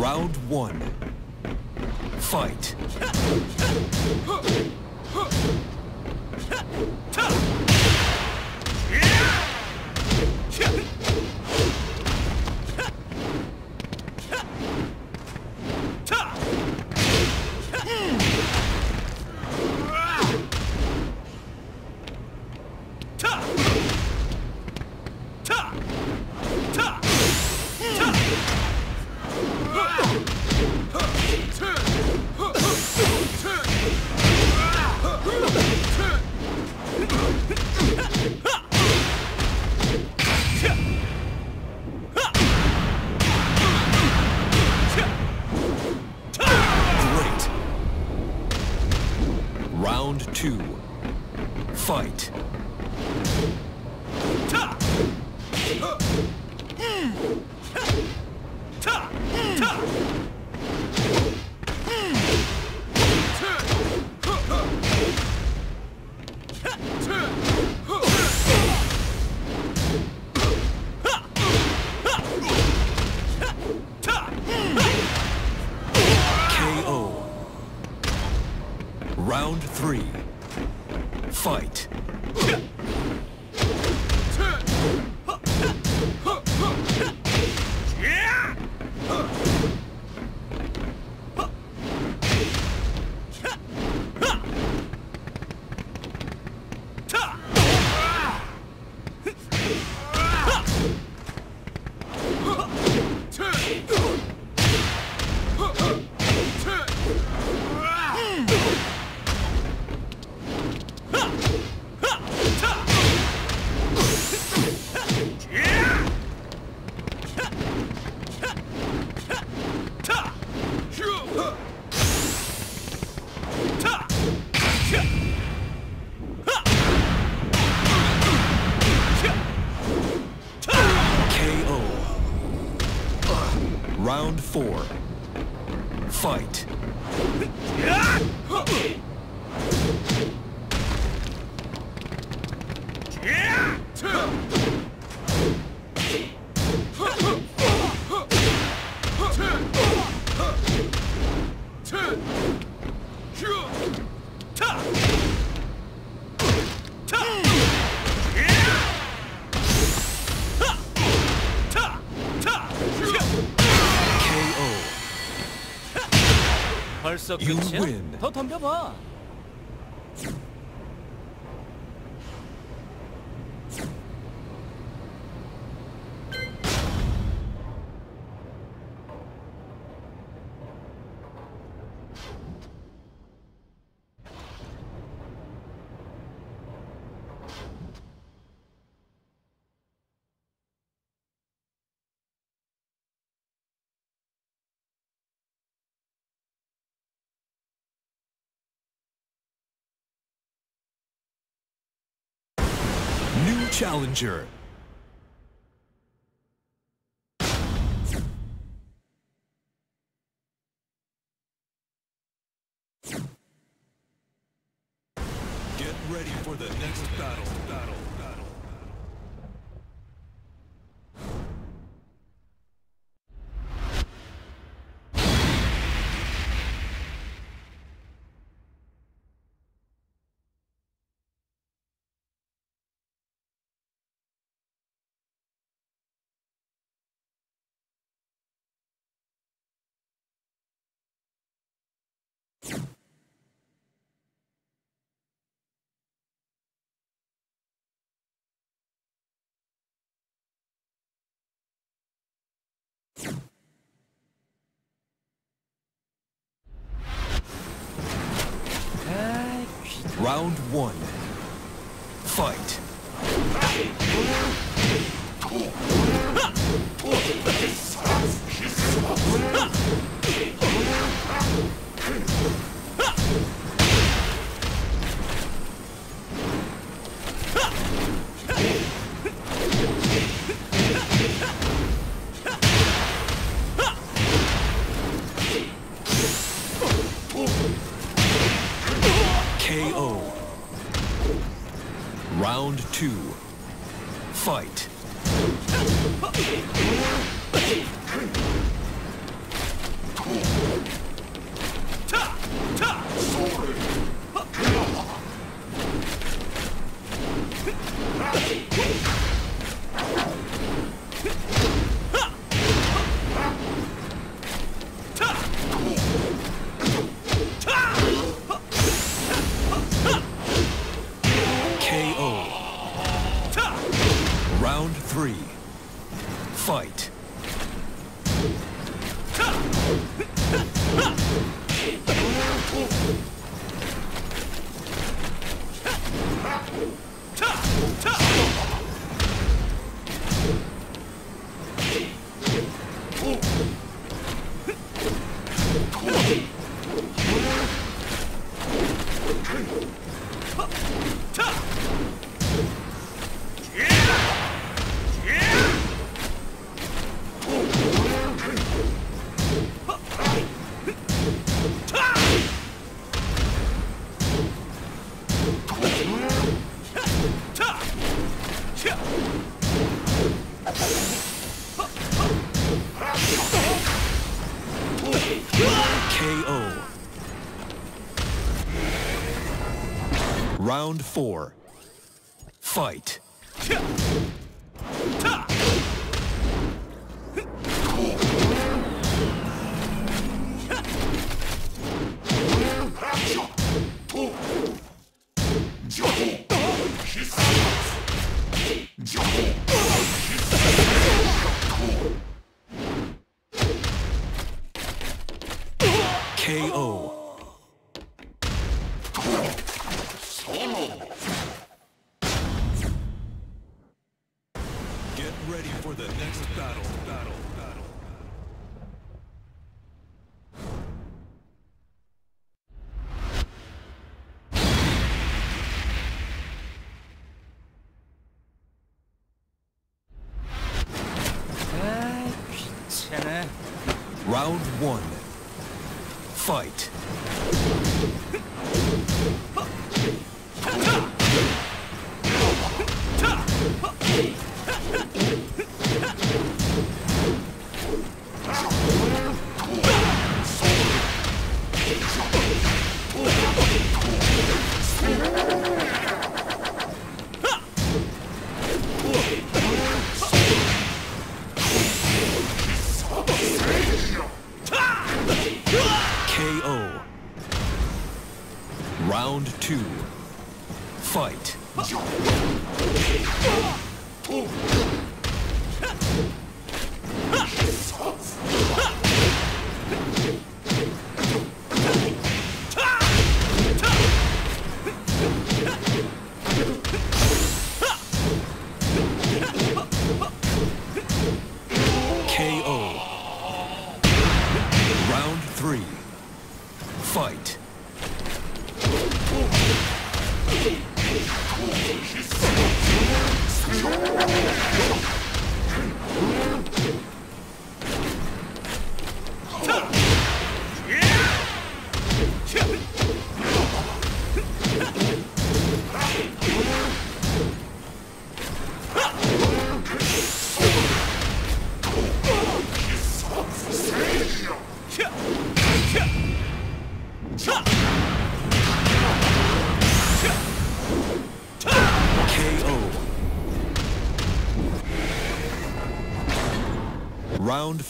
Round one. Fight. four. 벌써 끝이야? 더 덤벼봐. Challenger. Round one. Fight. Four. Fight.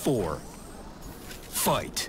Four. Fight.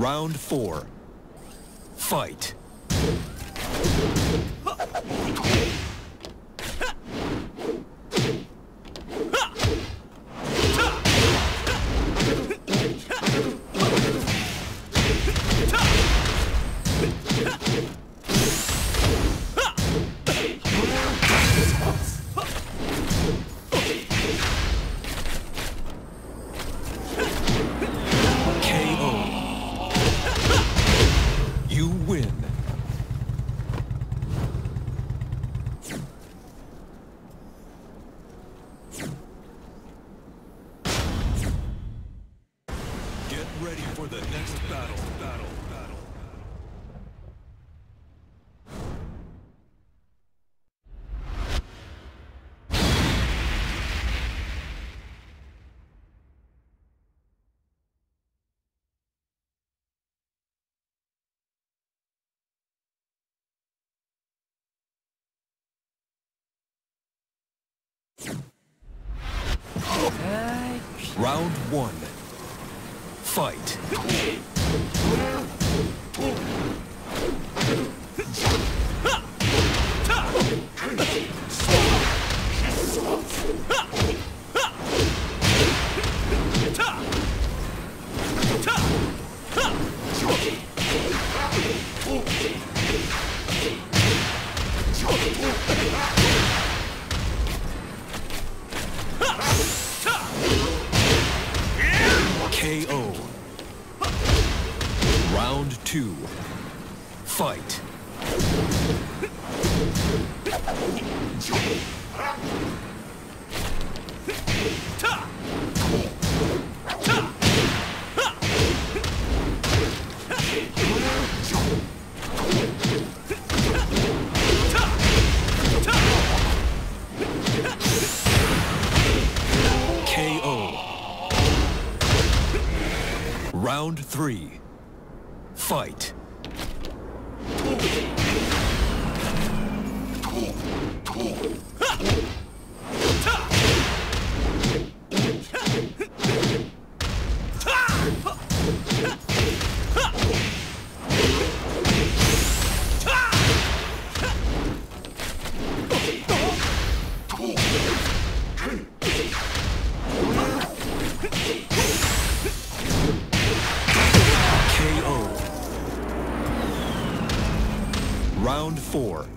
Round four. Fight. Four.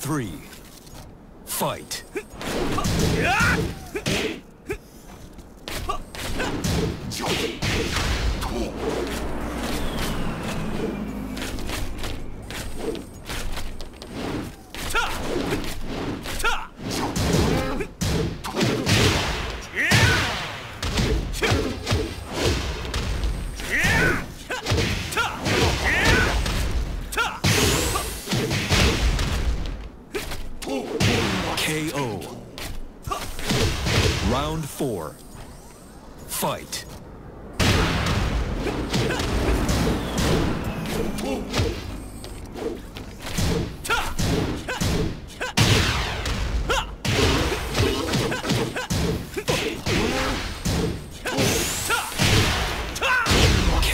Three. Fight.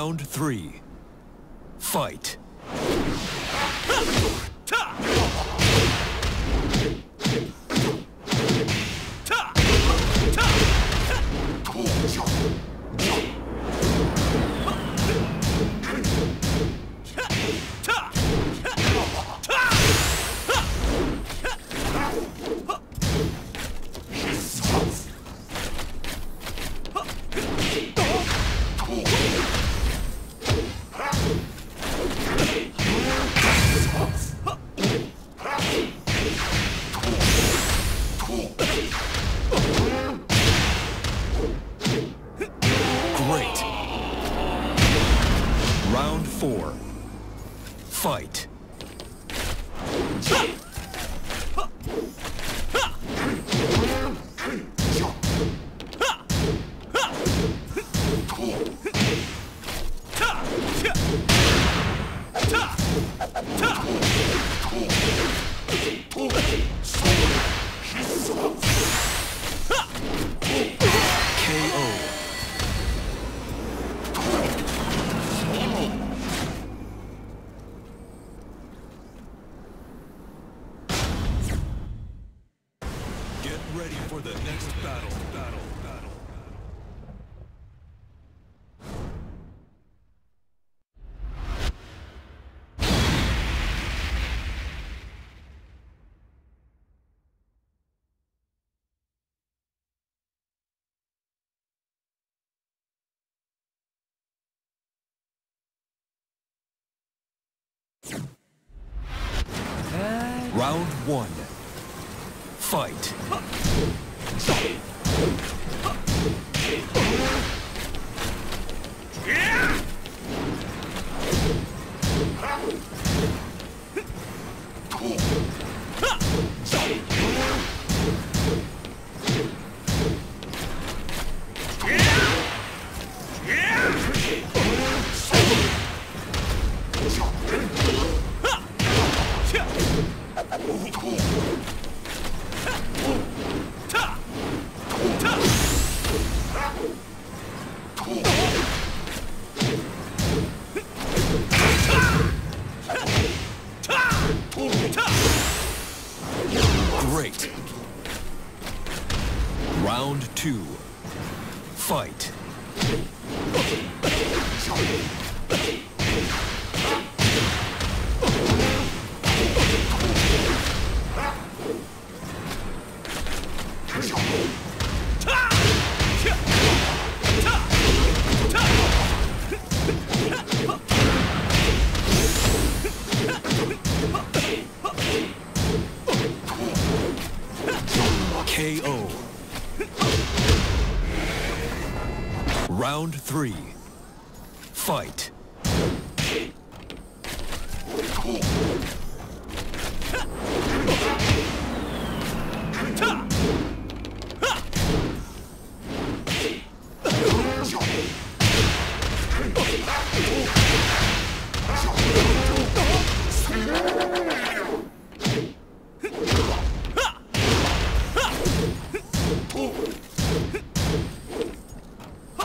Round three. Fight.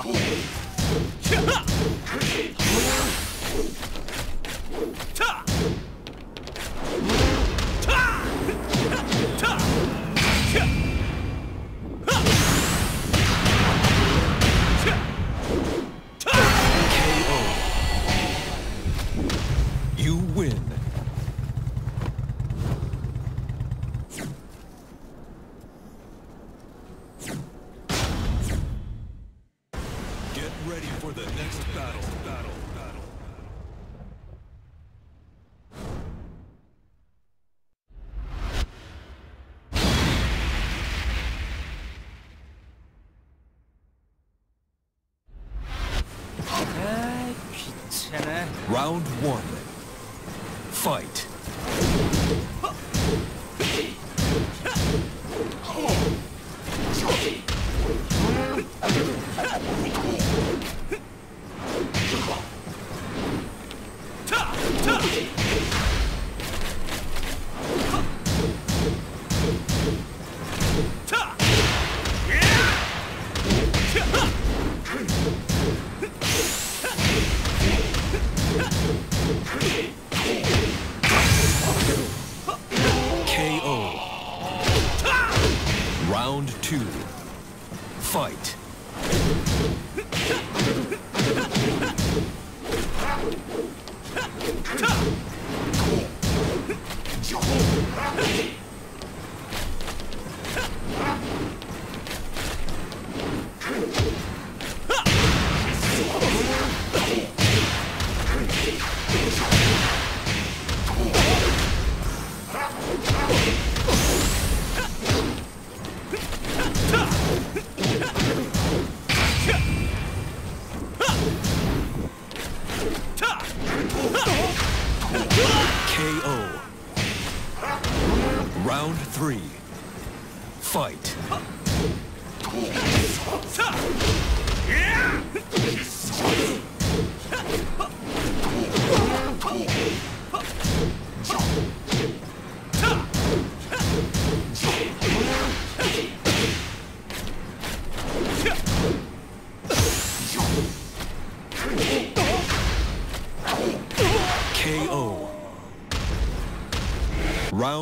KO.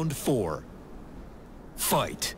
Round four. Fight.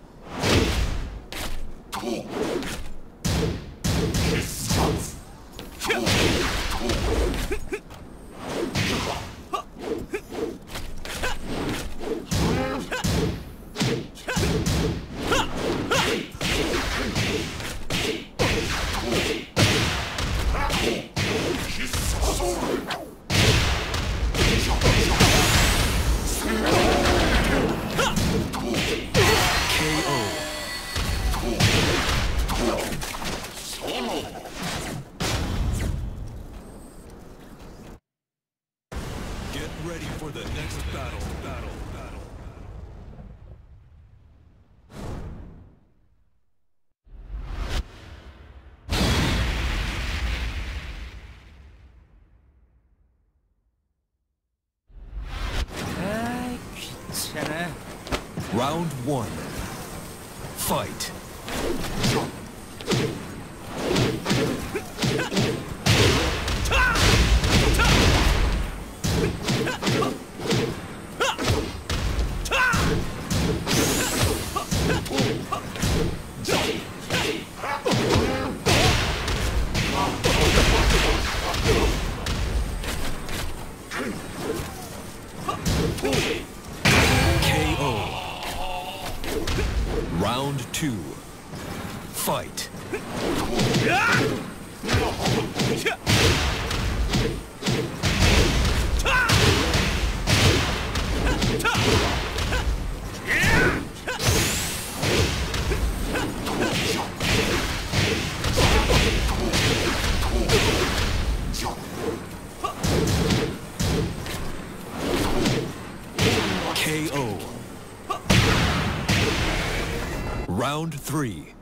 Round three.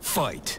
Fight.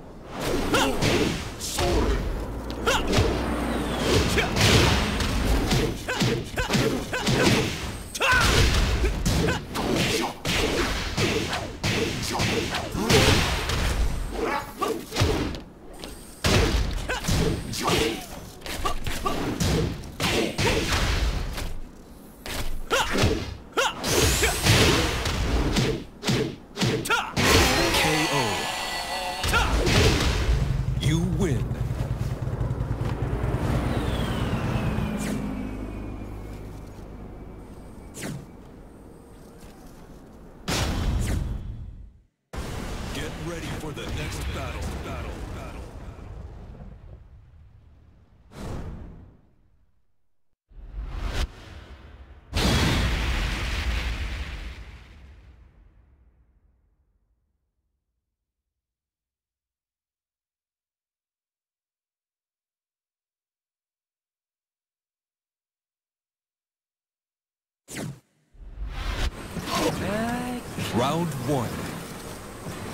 Round one.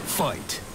Fight.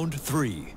Round three.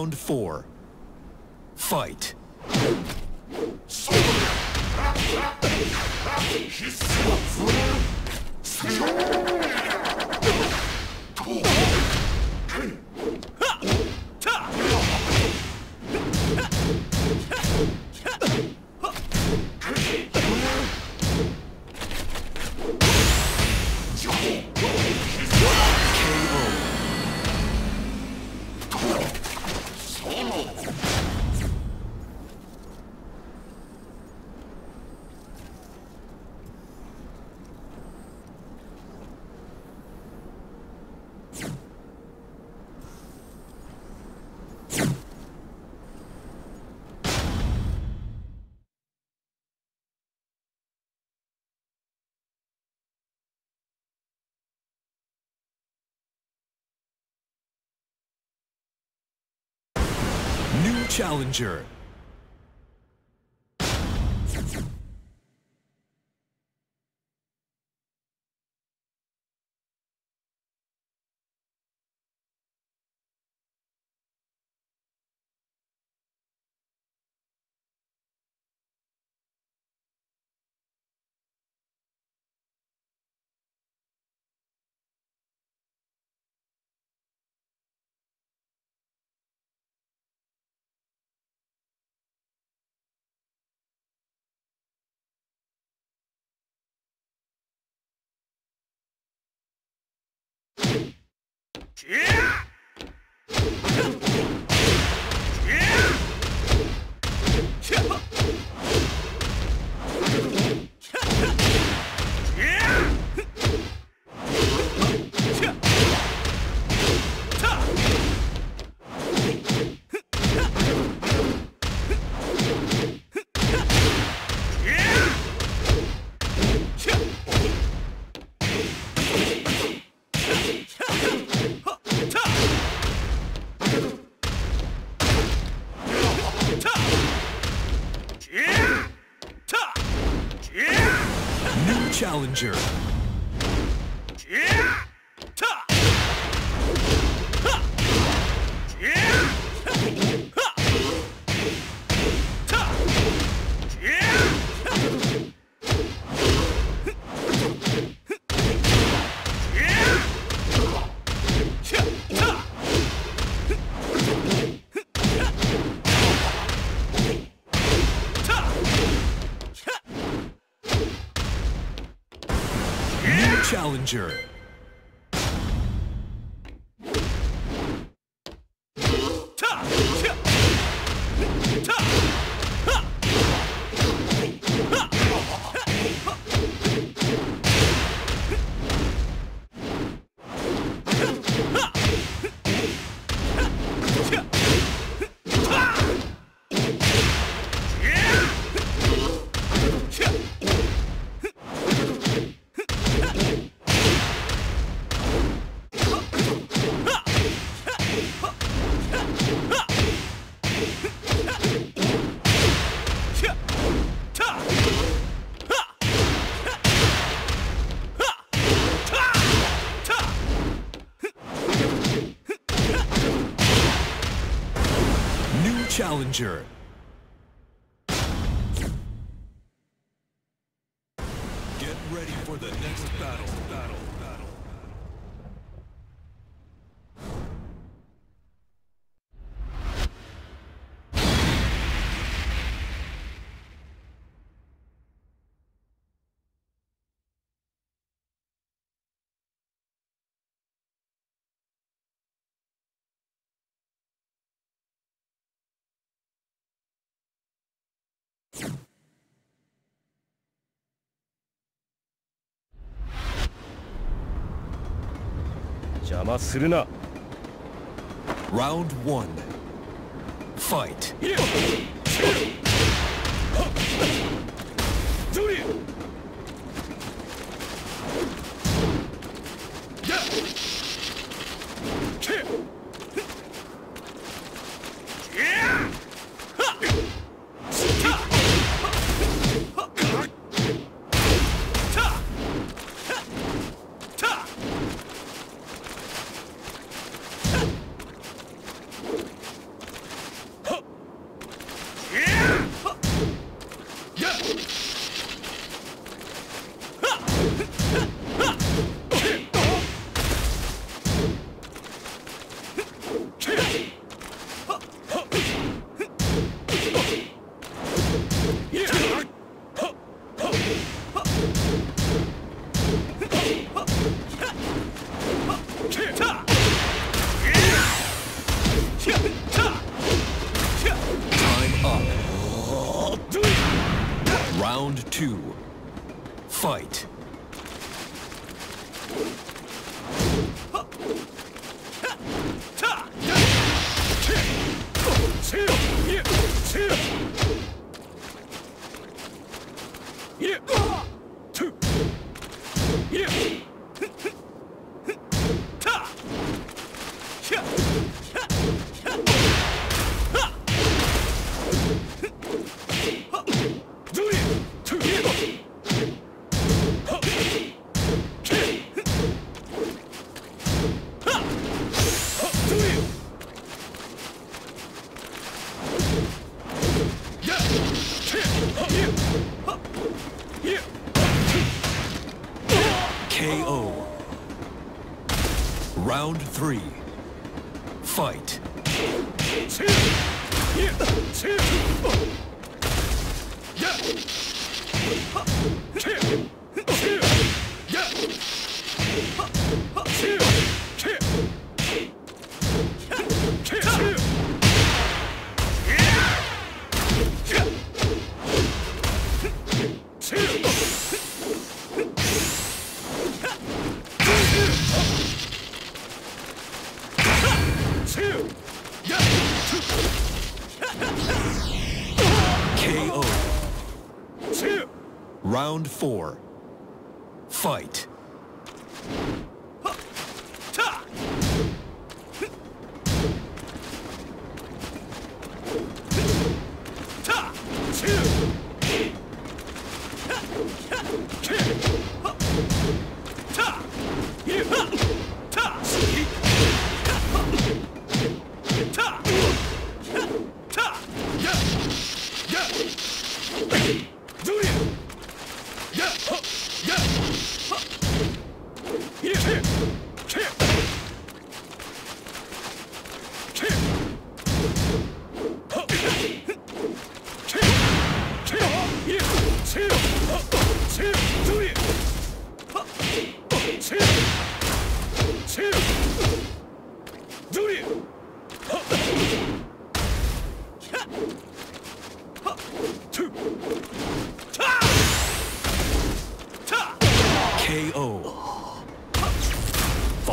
Round four. Fight. Challenger. あっ! New challenger. Round one. Fight. Time Four.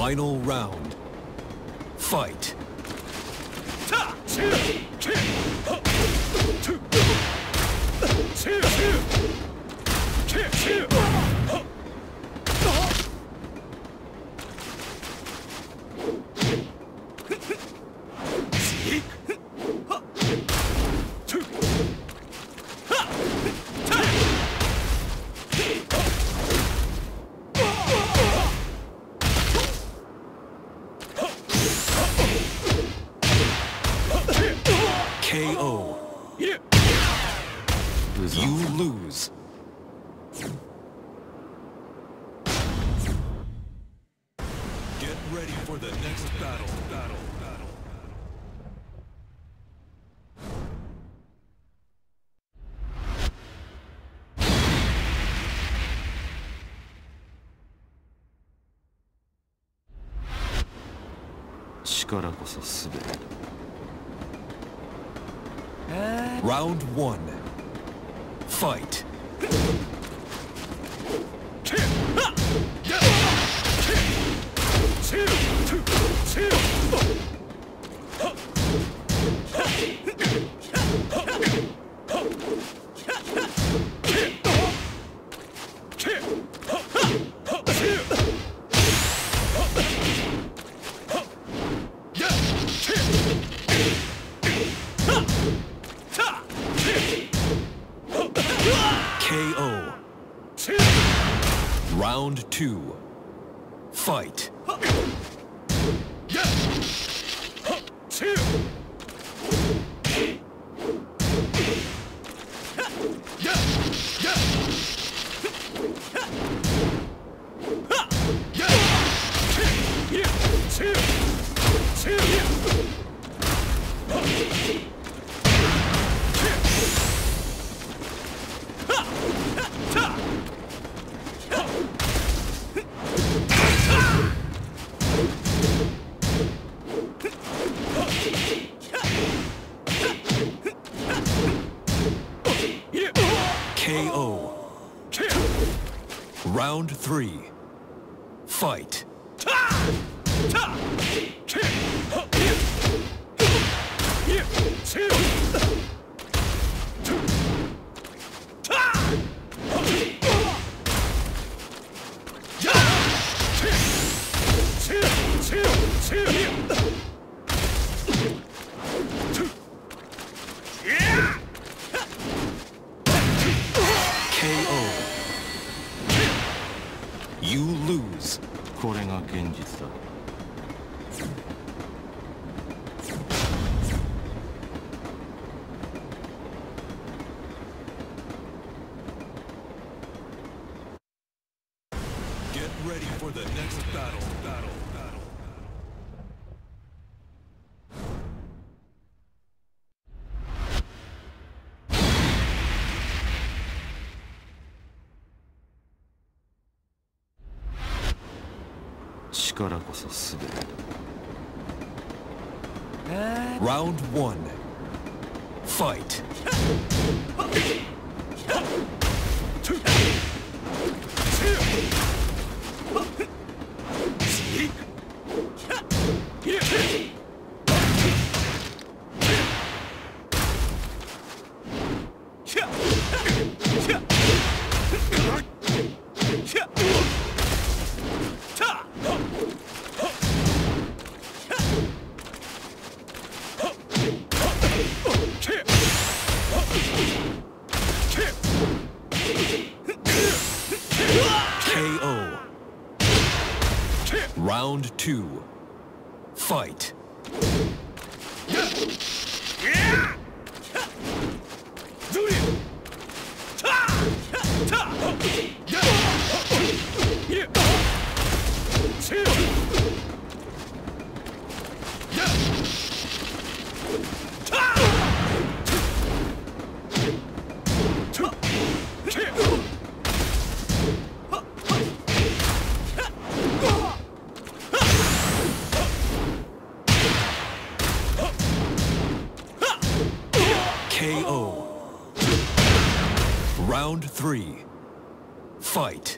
Final round. Round one. Fight. Round three. Fight. Ah! 力こそ全てだ Round one. Fight. three. Fight.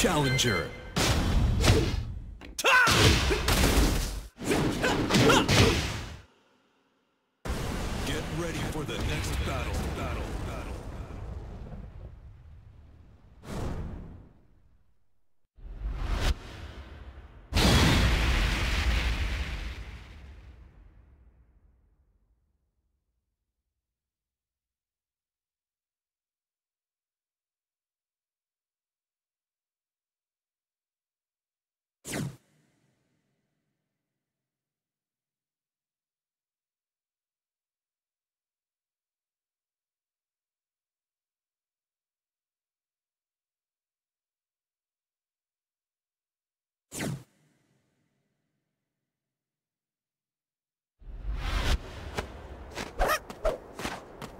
Challenger.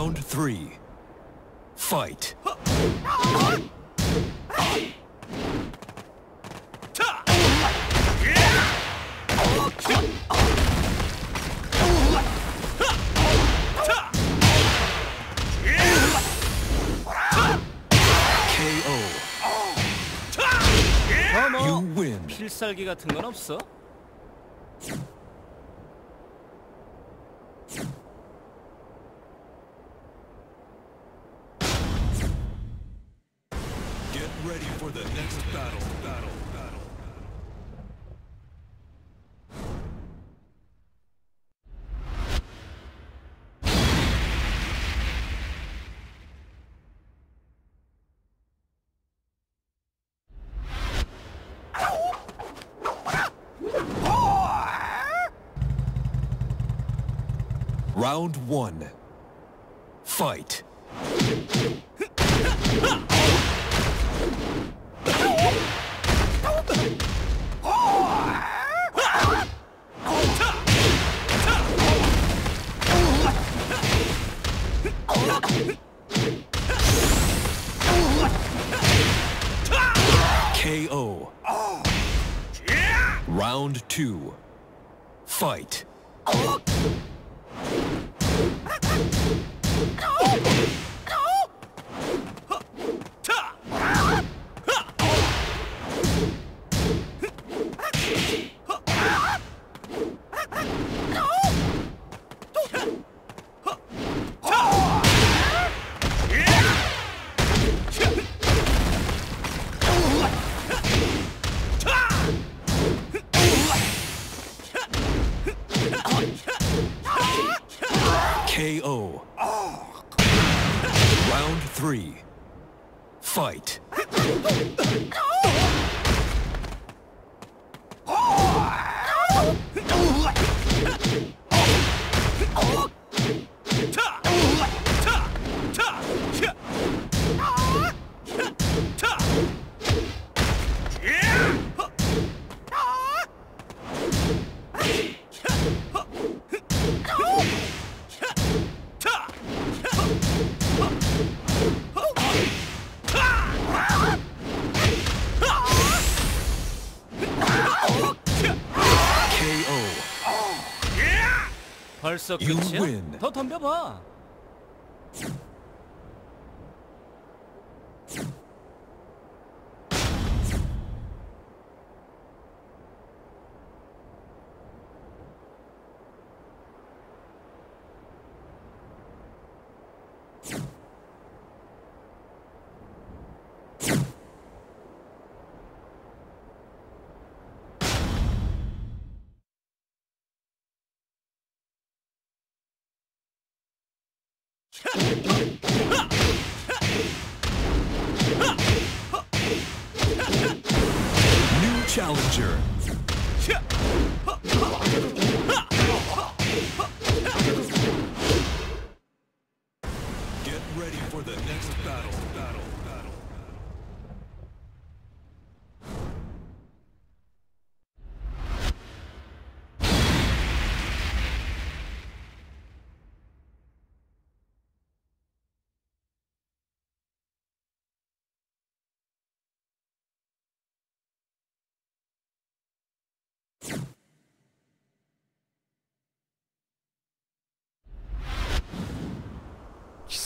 Round three. Fight. KO. You 어뭐 win. 필살기 같은 건 없어? Round one. Fight. KO. Round two. Fight. KO. 없어, 그치? 더 덤벼봐.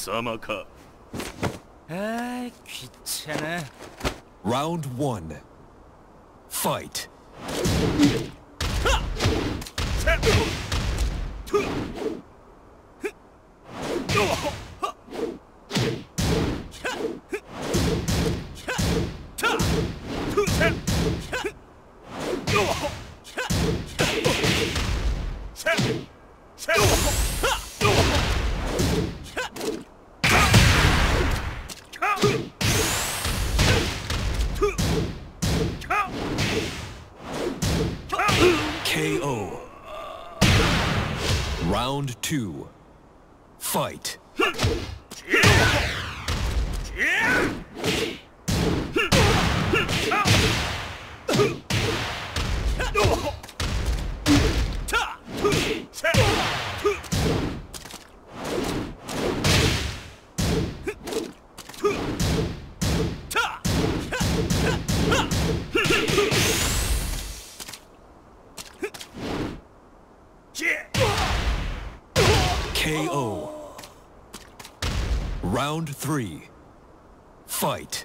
様かああきっちゃな Round 1 Fight Ha! Two. Fight. Three. Fight.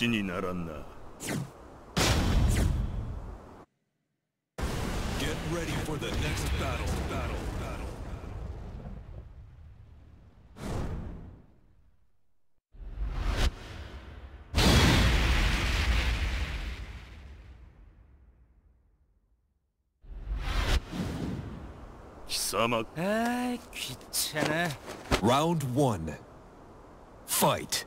話にならんな。Get ready for the next battle. battle. battle. 貴様ああきっちゃな Round 1 Fight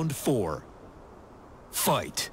Round four. Fight.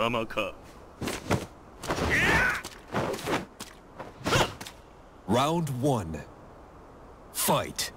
様か Round one. Fight.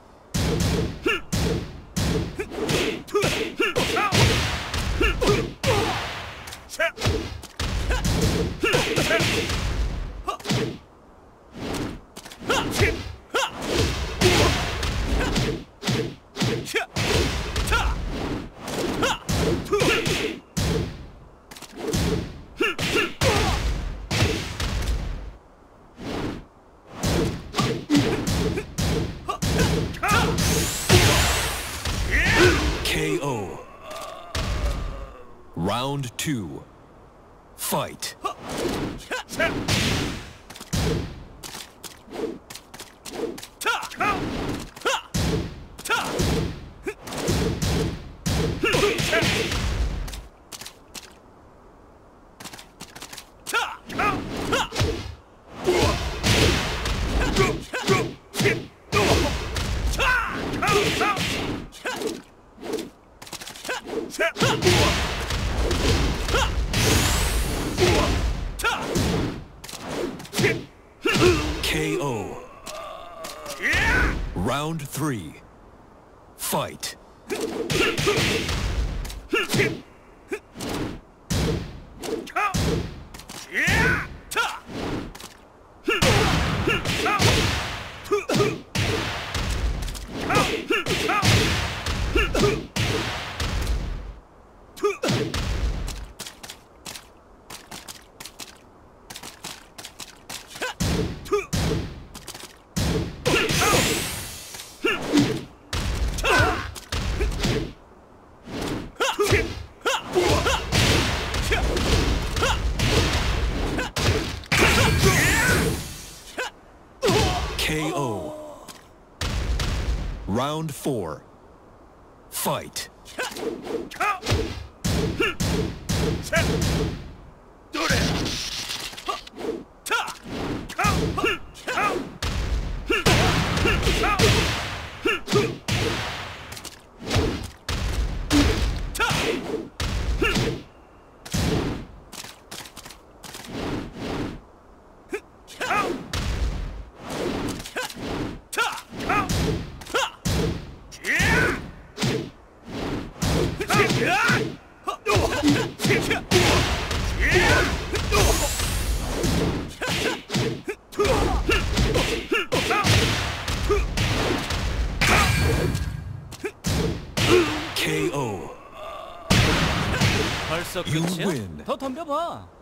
Three. Fight. Four. Fight. 더 덤벼봐.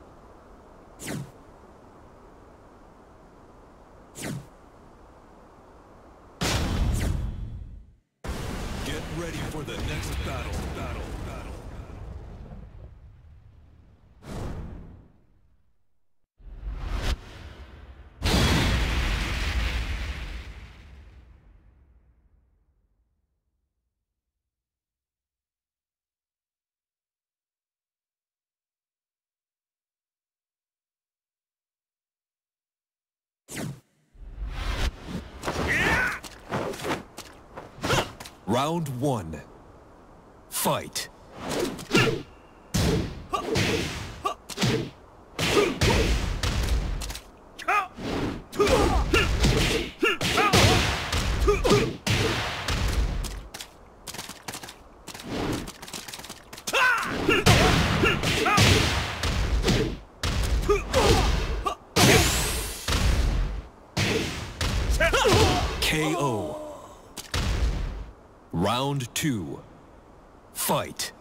Round one. Fight. 'KO. Round two. Fight.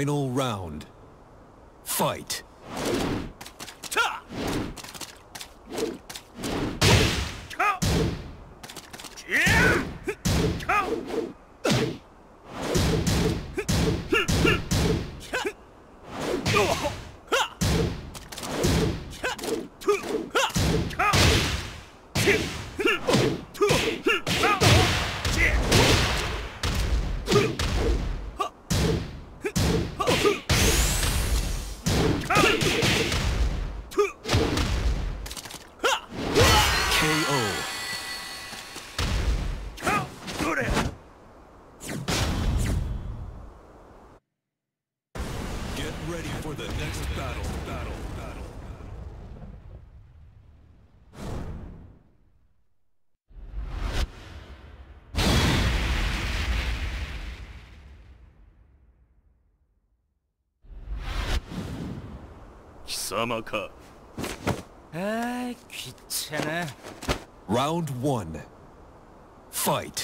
Final round. 様かああきっちゃな Round 1 Fight.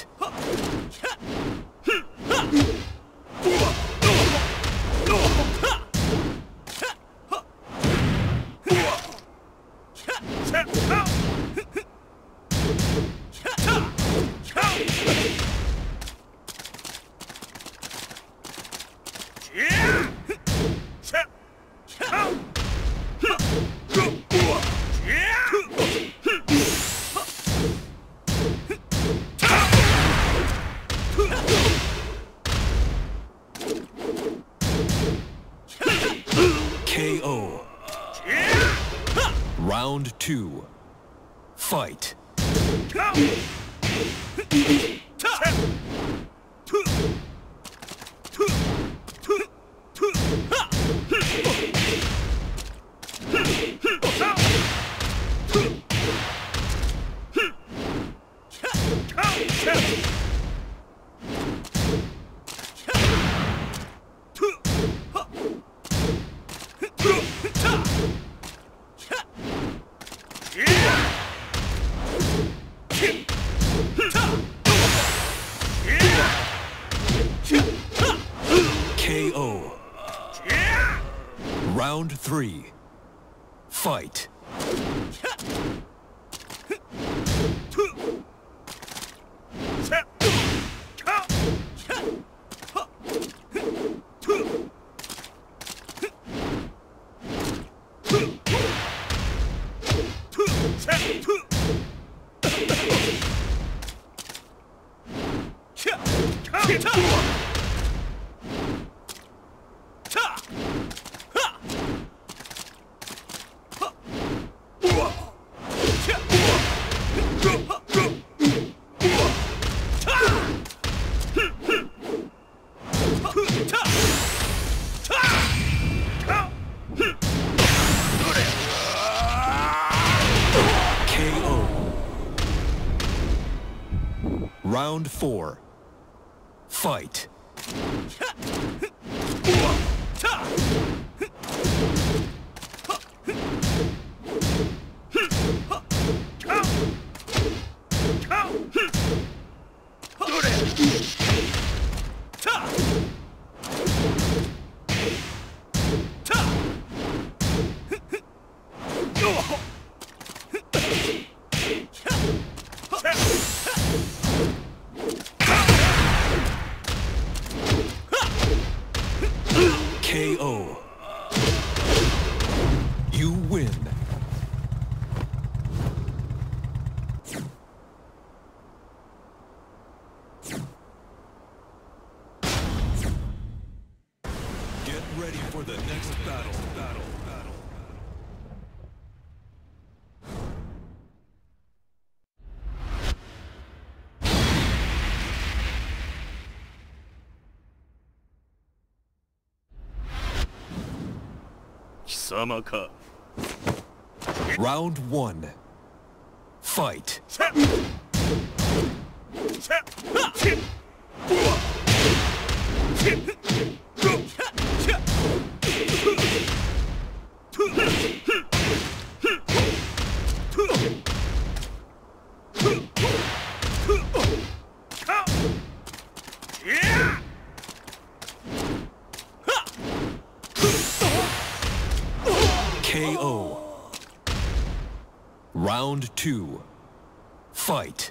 Two. Fight. Round four. Round one. Fight. Two. Fight.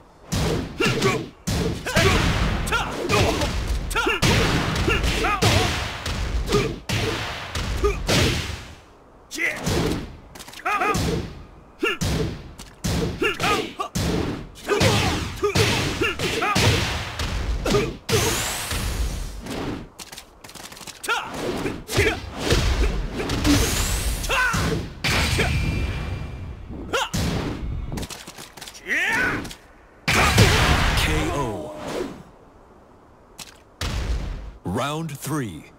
Three.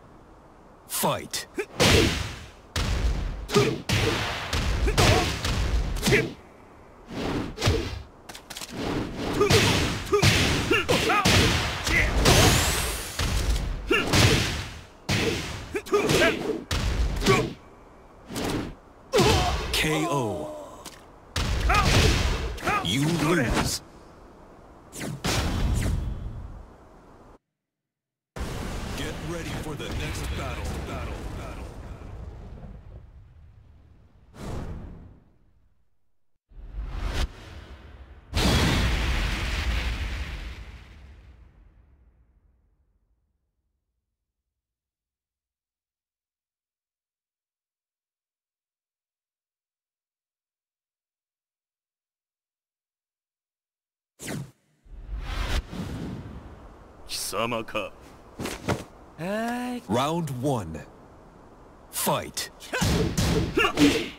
아이, Round one. Fight.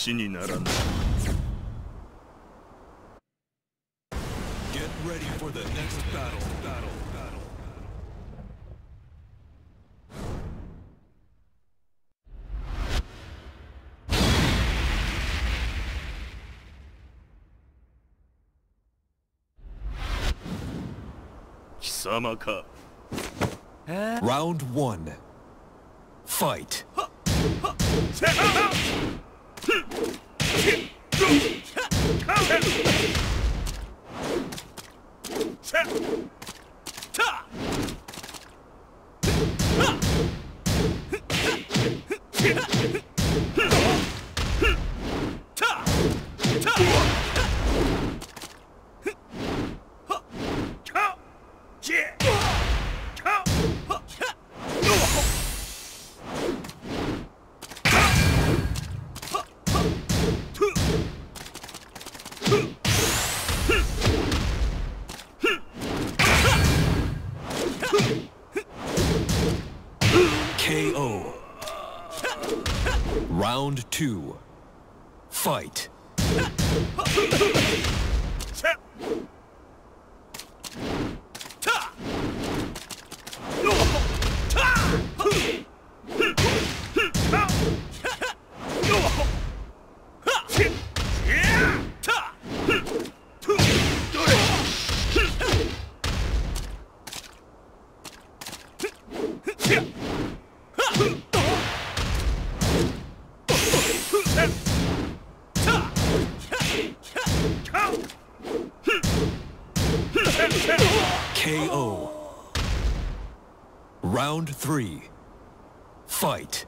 話にならん Get ready for the next battle. Battle. Battle. Kisama ka. Round one. Fight. Three. Fight.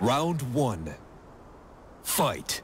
Round one. Fight.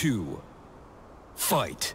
Two. Fight.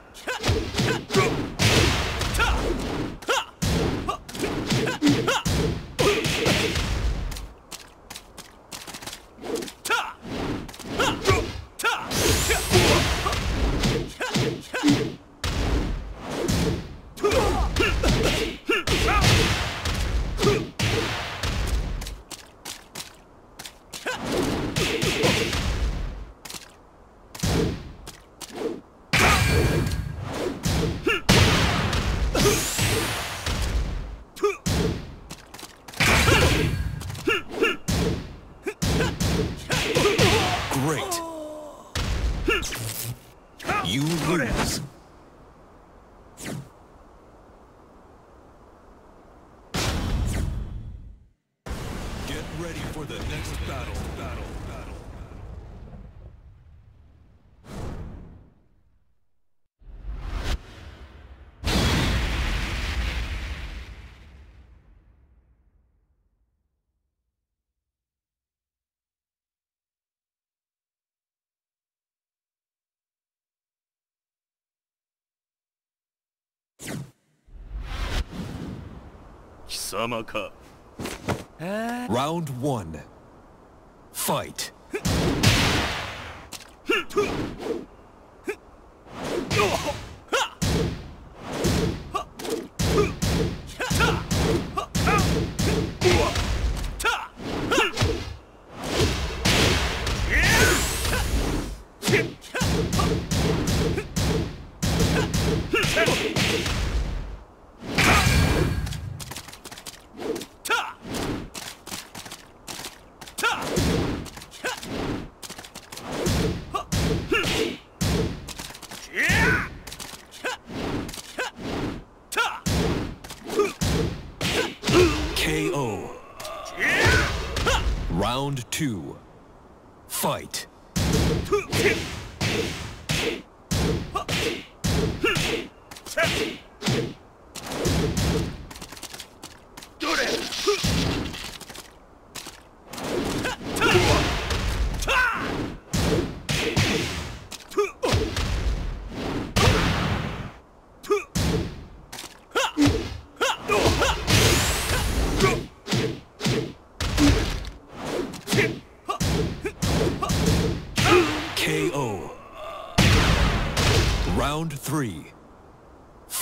Round one. Fight.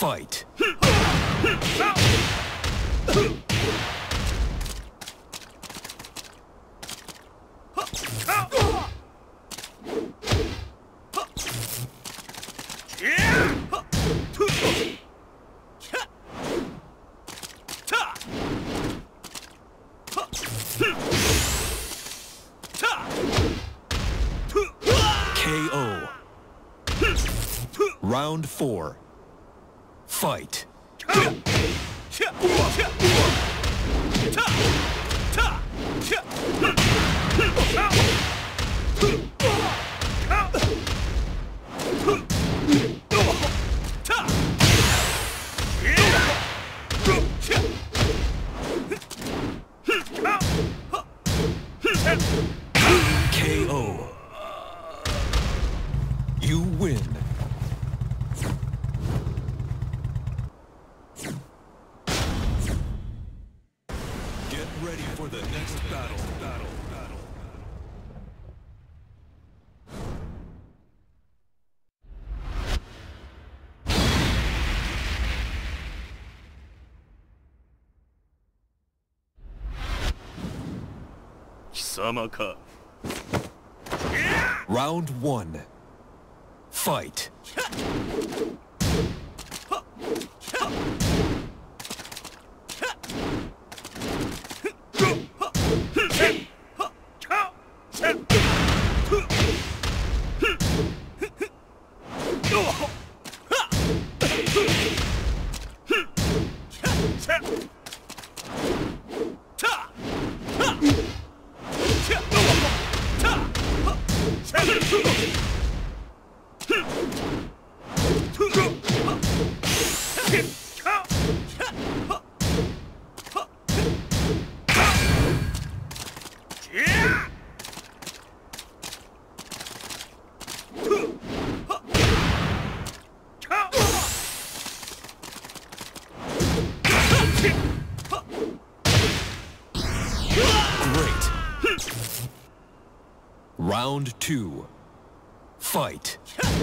Fight. KO. Round four. Fight. Round one. Fight.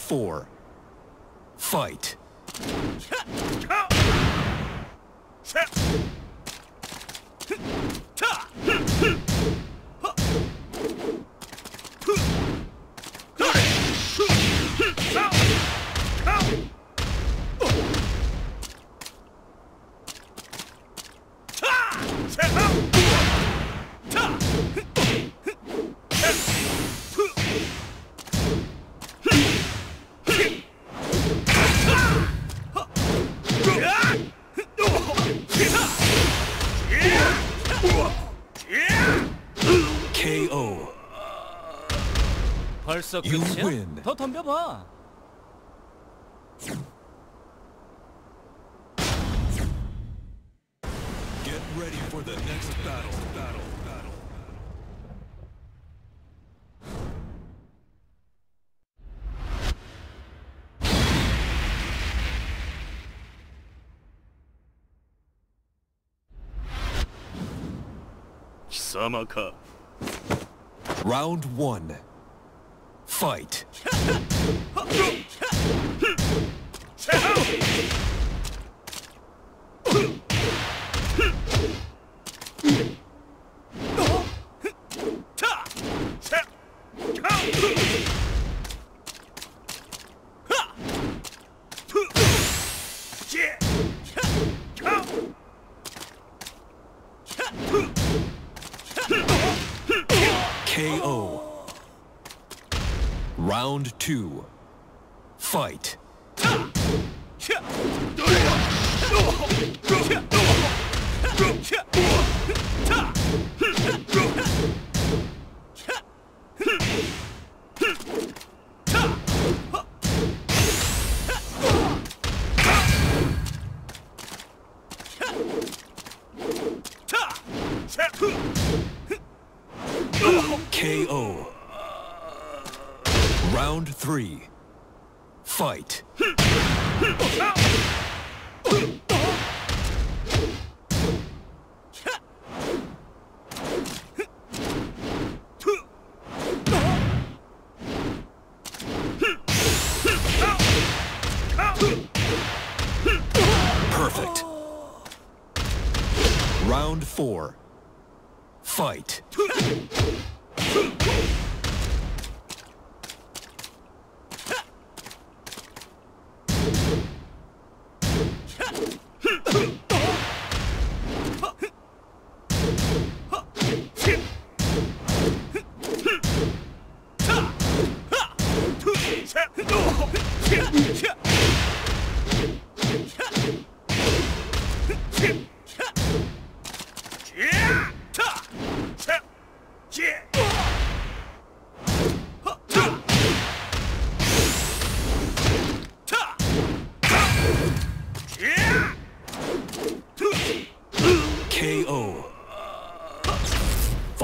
four. Fight. 벌써 You 끝이야? win. 더 덤벼봐. Get ready for the next battle. Battle. Battle. Round one. Fight.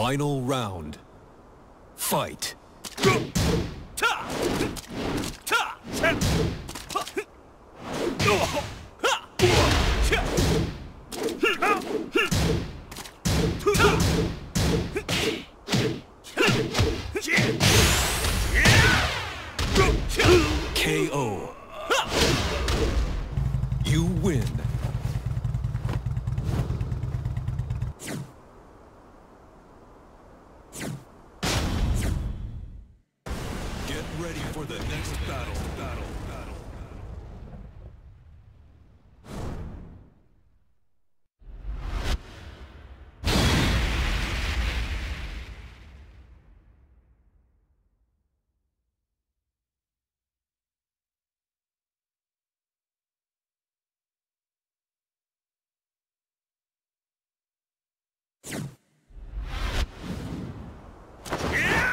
Final round. Fight.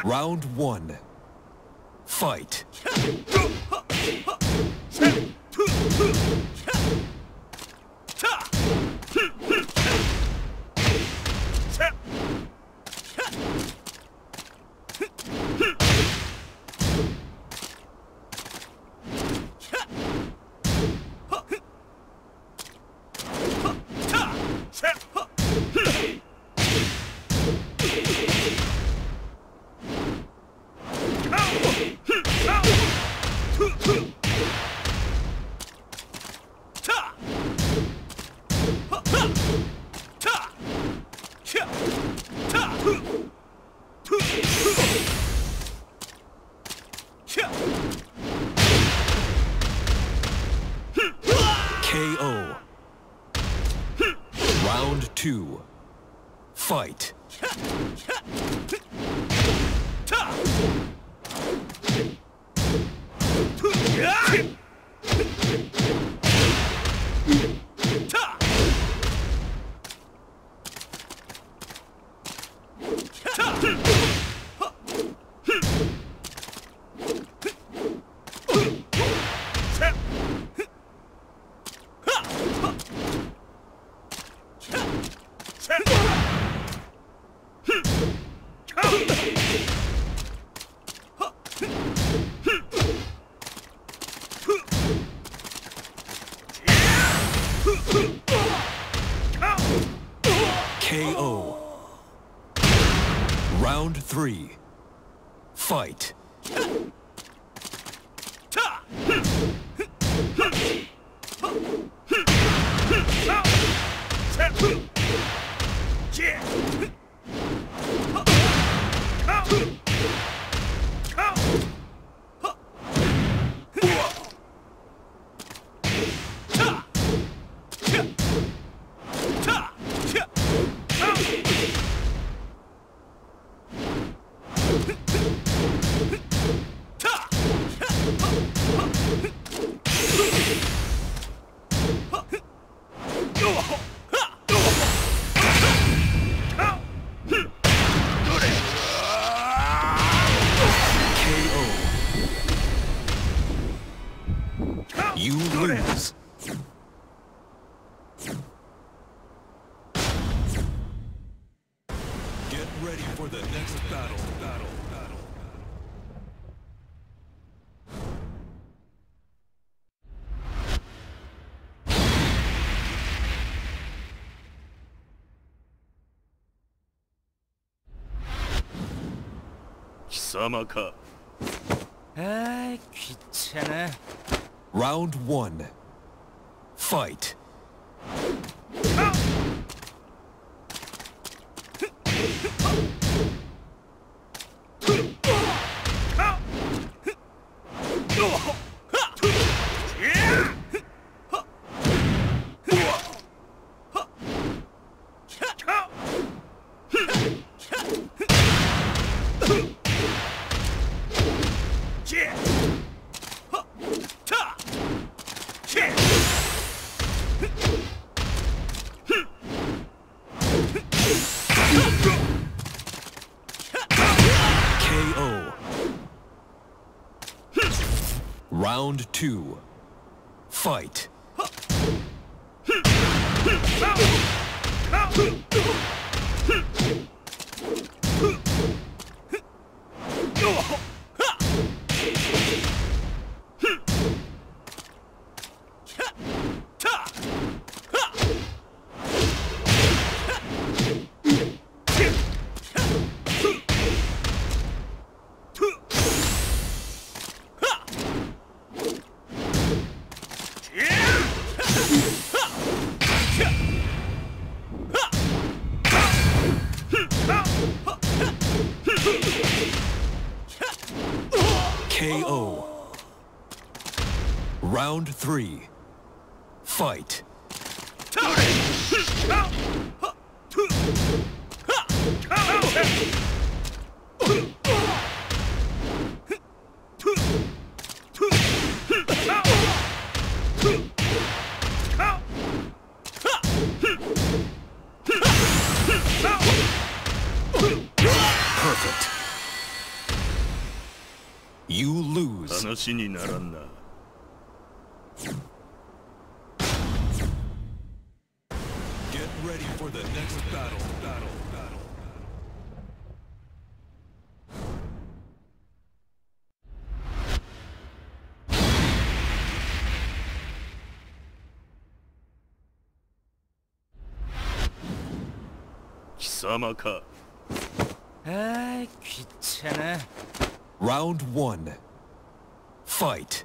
Round one. Fight. Fight. 様かああきっちゃな Round 1 Fight. Two. Fight. Three. Fight. Perfect. You lose. 甘かああきっちゃな Round 1 Fight.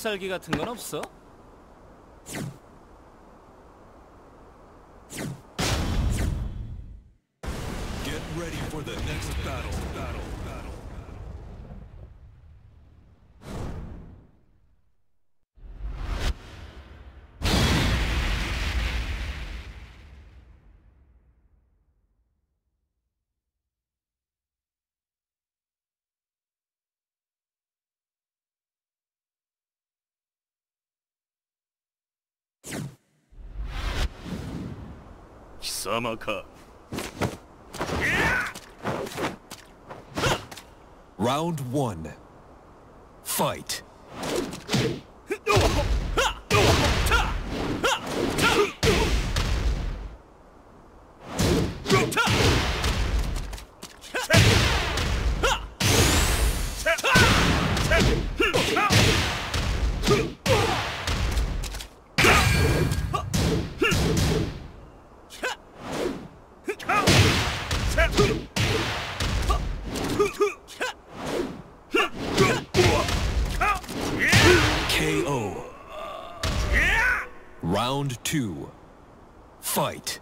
필살기 같은 건 없어? 様か Round one. Fight. Two. Fight.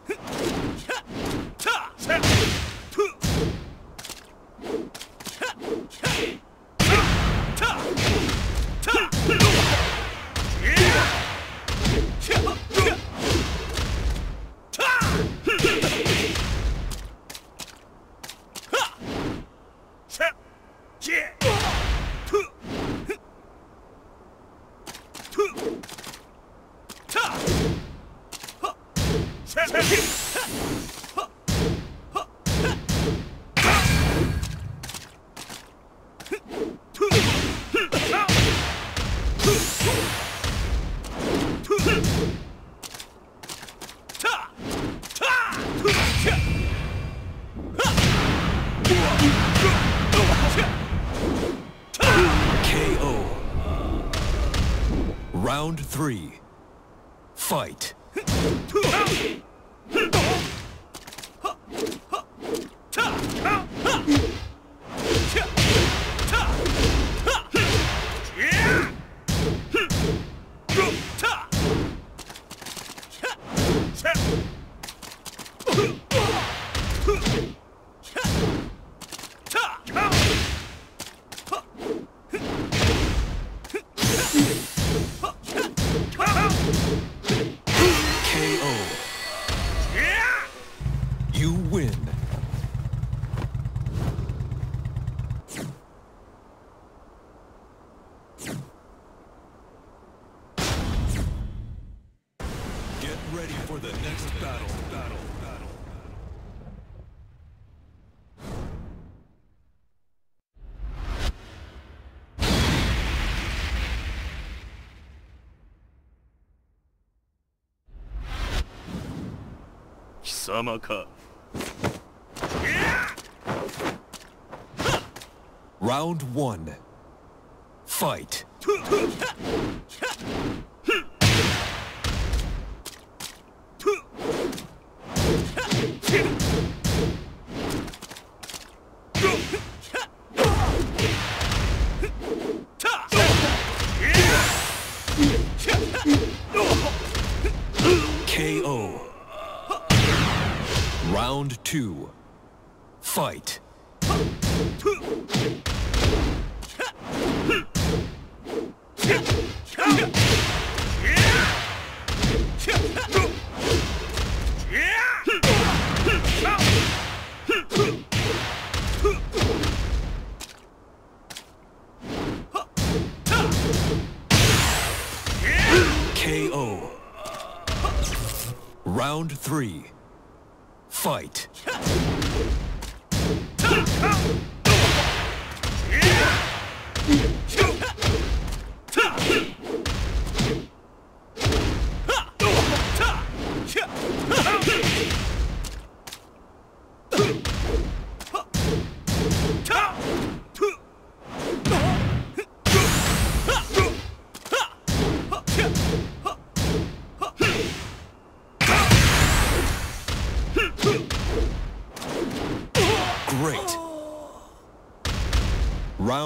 様か Round one. Fight. three. Fight.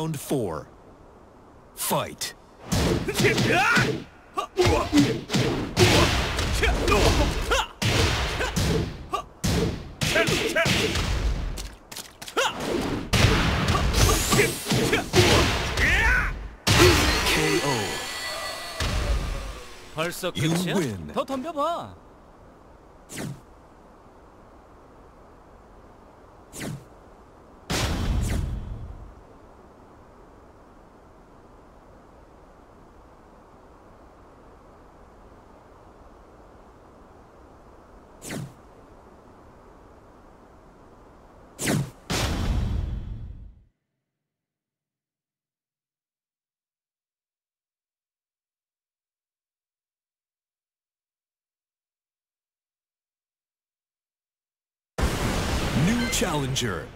Round four. Fight. KO. 벌써 You 끝이야? win. 더 덤벼봐. Challenger.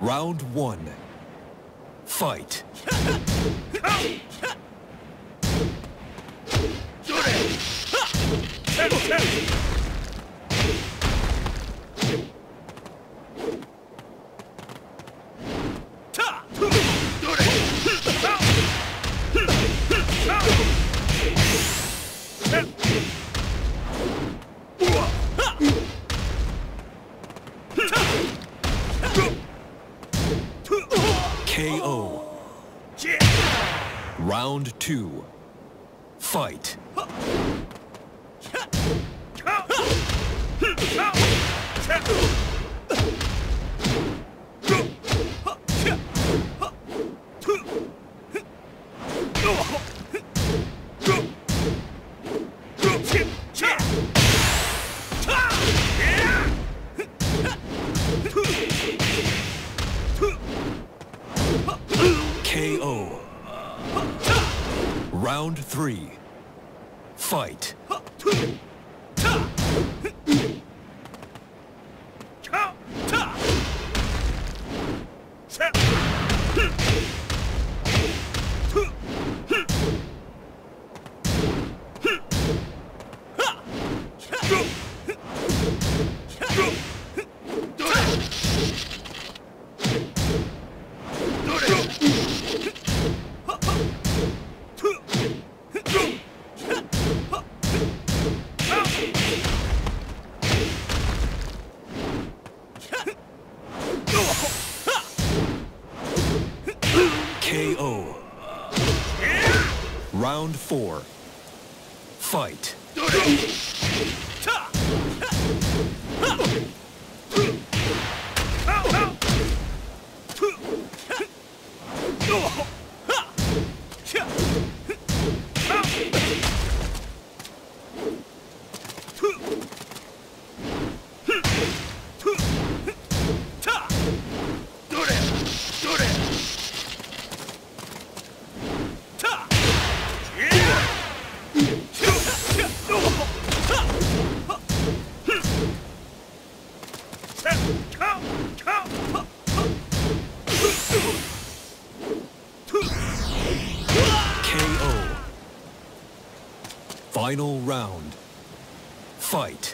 Round one. Fight. Round four. Final round. Fight.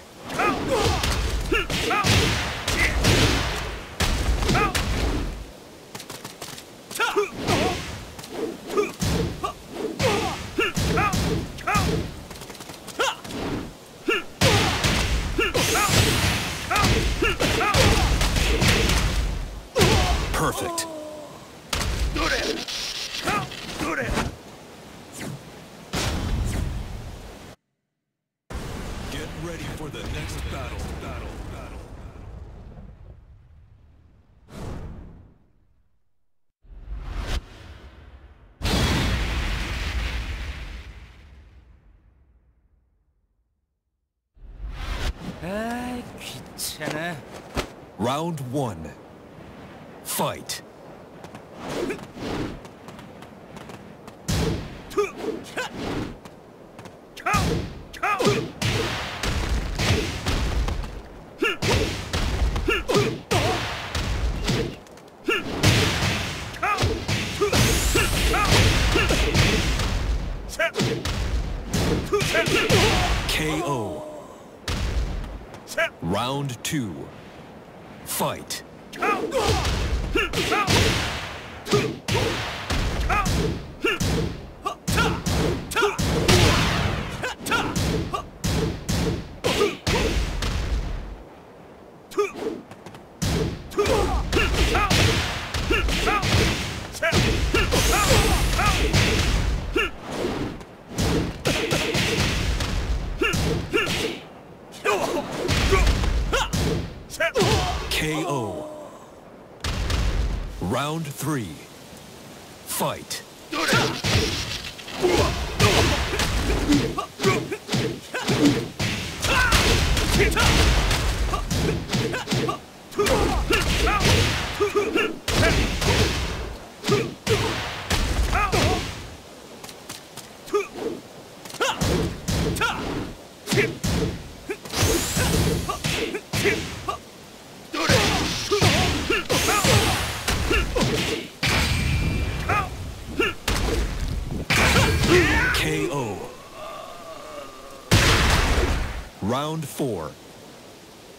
four.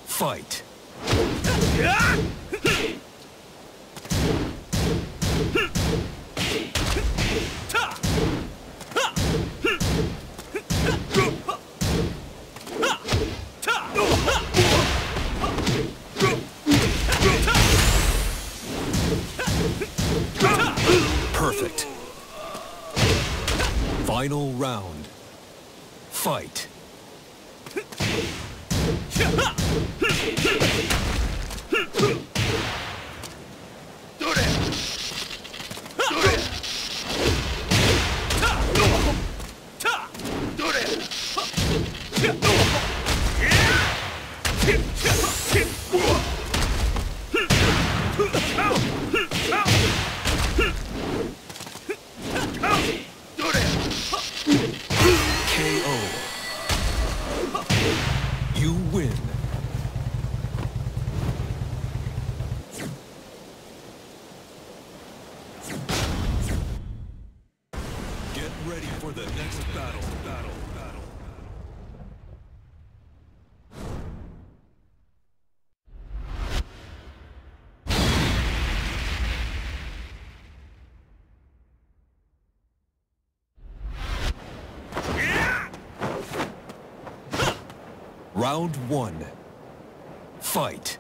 Fight. Perfect. Final round. Round one. Fight.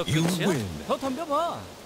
없어, 그렇지? 더 덤벼봐.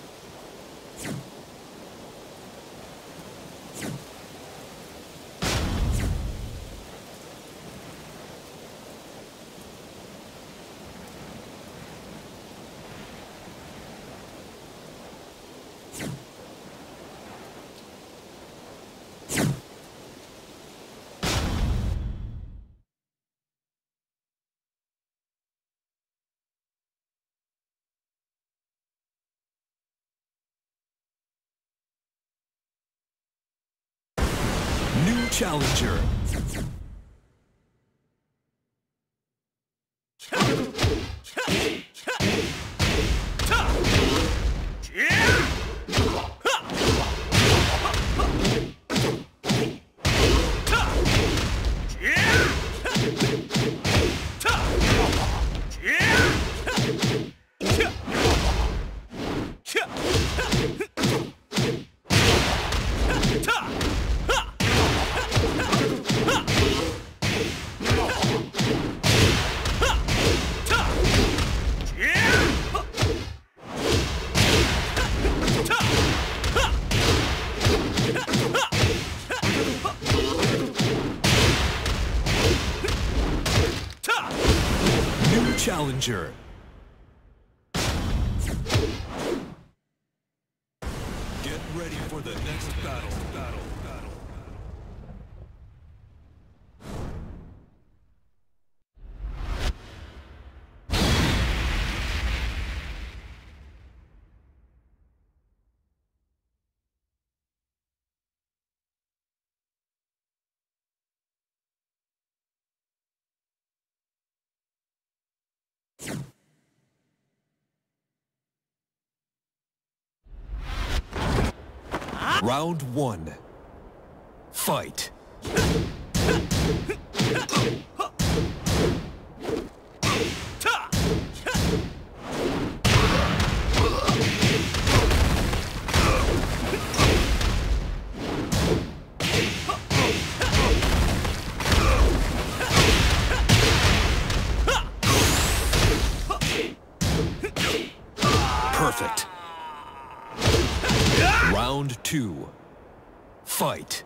Challenger. New Round one. Fight. Fight.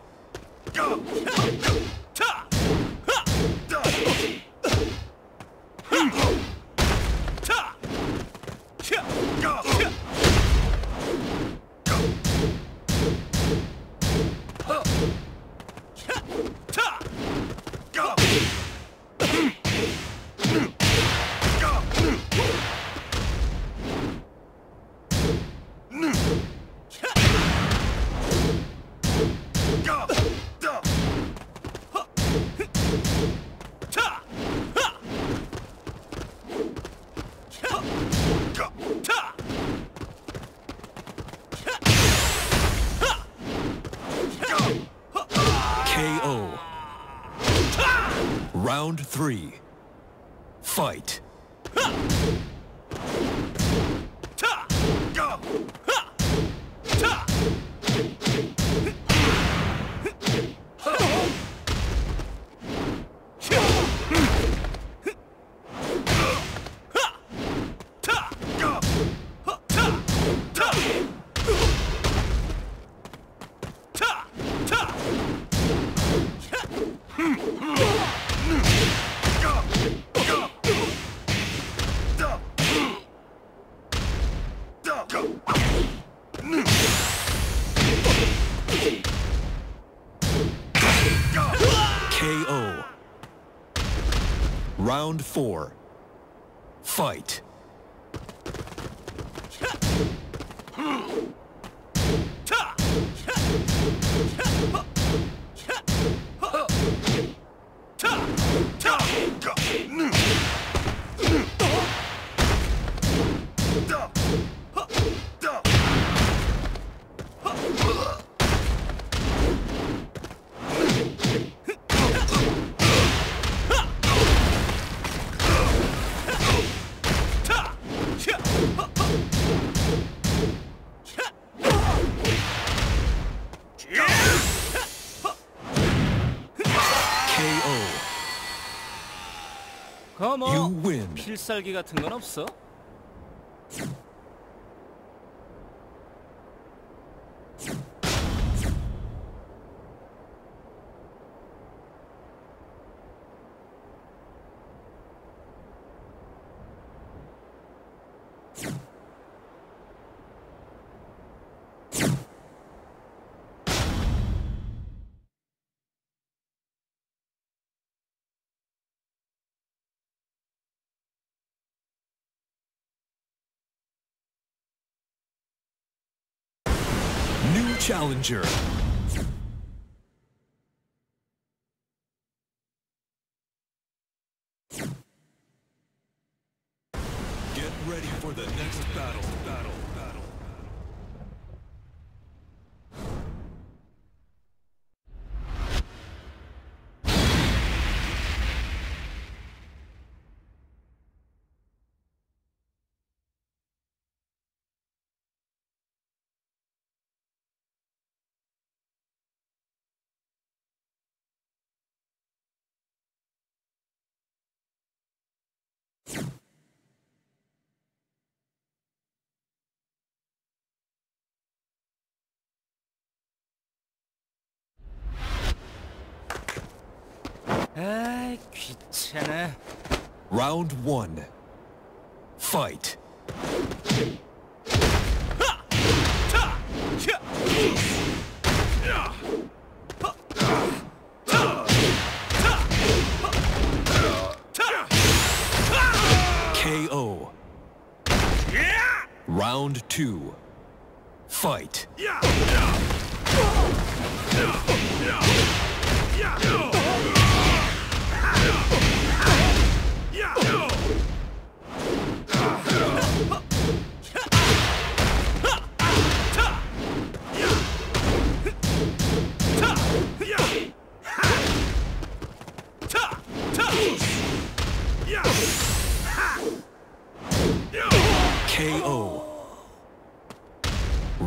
Round four. Fight. 필살기 같은 건 없어? Challenger. 아이 귀찮아. Round one. Fight. KO. Round two. Fight. KO.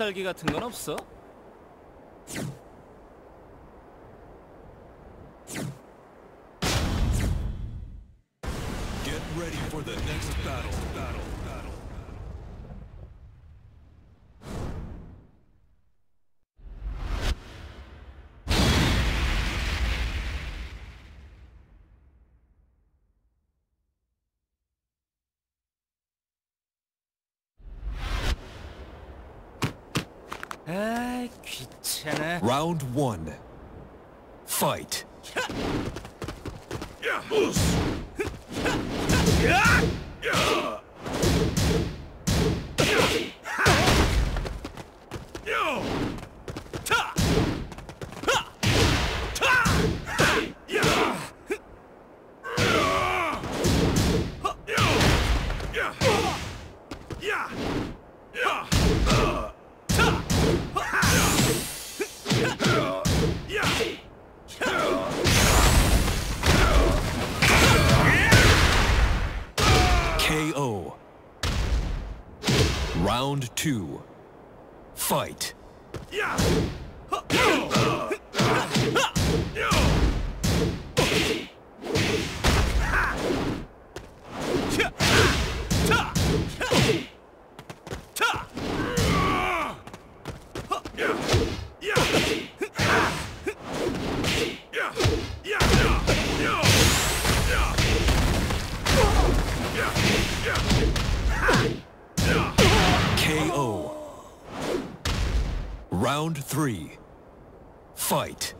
필살기 같은 건 없어? Round one. Fight. Two. Fight. KO. Fight.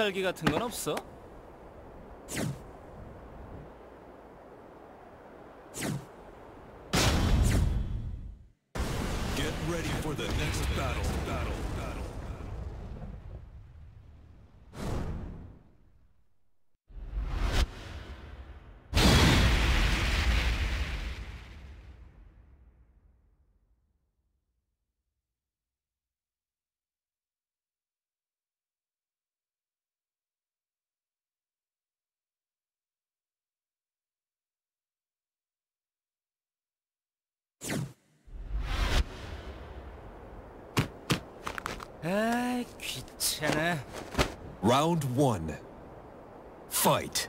필살기 같은 건 없어? Ay, kitchene. Round one. Fight.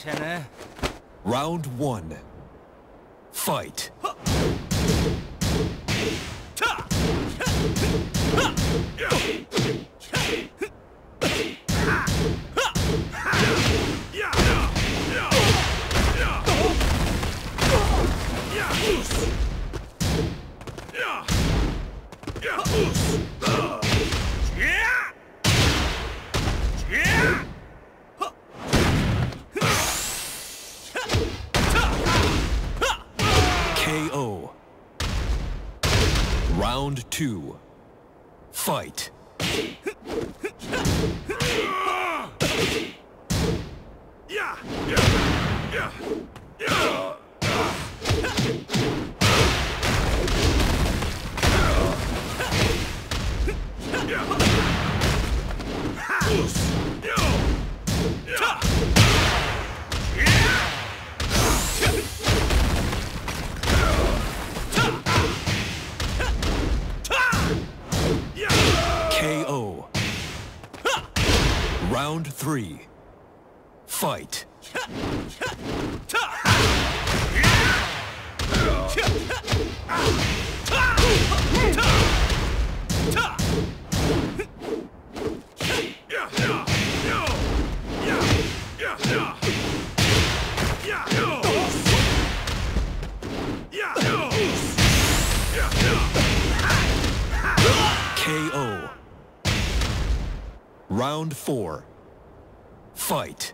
귀찮아. Round one. Fight. Round four. Fight.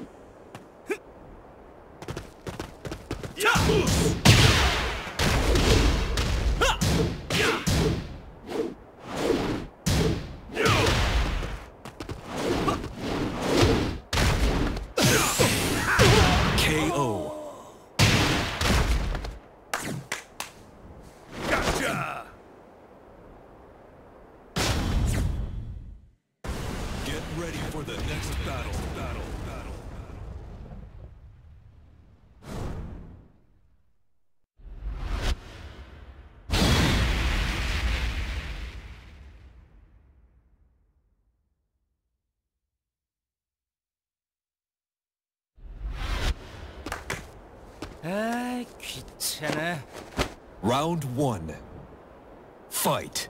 Round one. Fight.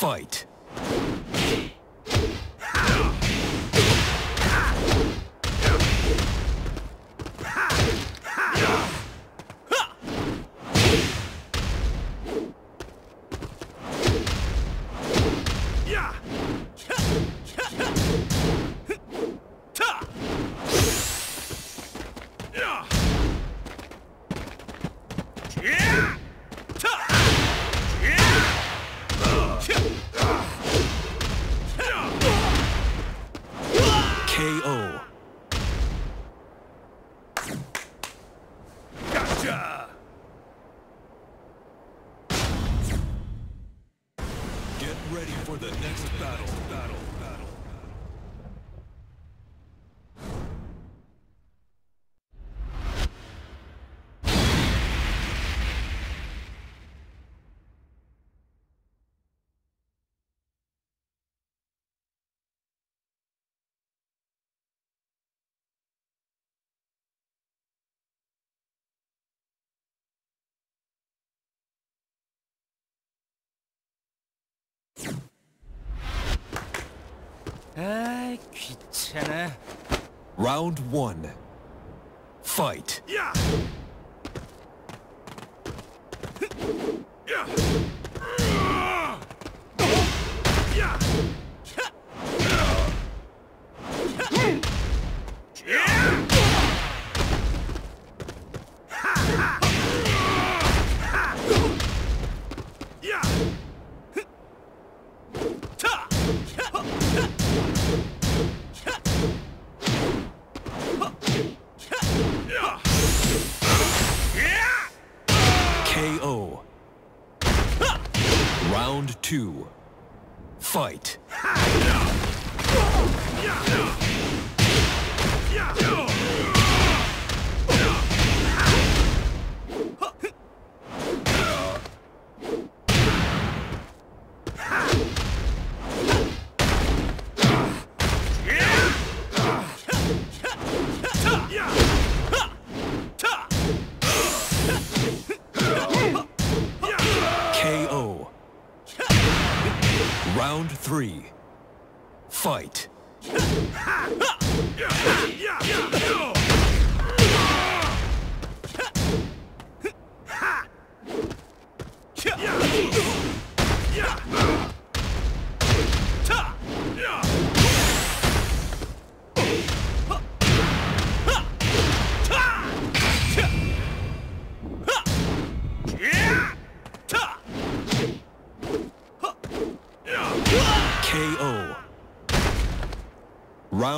Fight. 아이 귀찮아. Round one. Fight. Yeah! Yeah! Yeah! Three. Fight.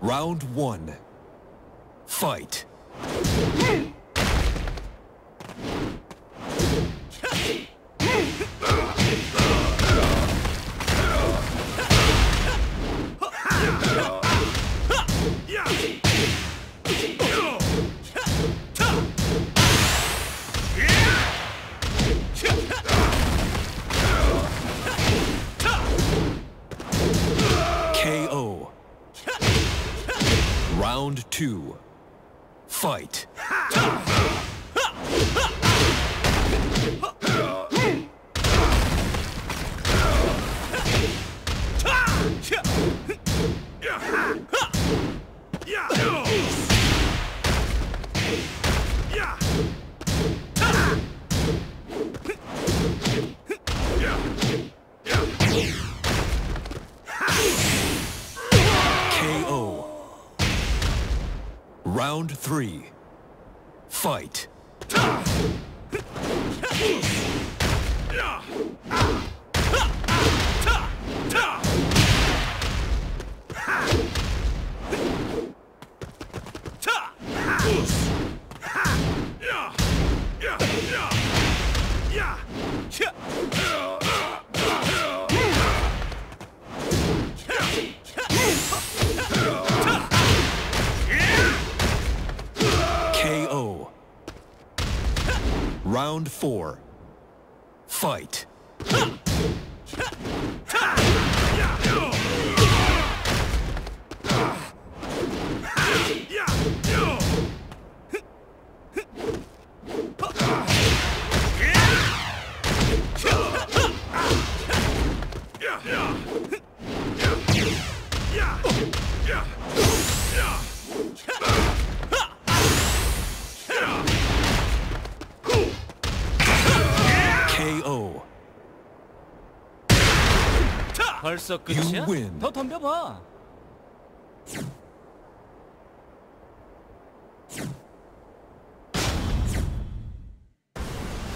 Round one. Fight. Two. Fight. Round three. Fight. Round four. Fight. 벌써 끝이야? 더 덤벼봐.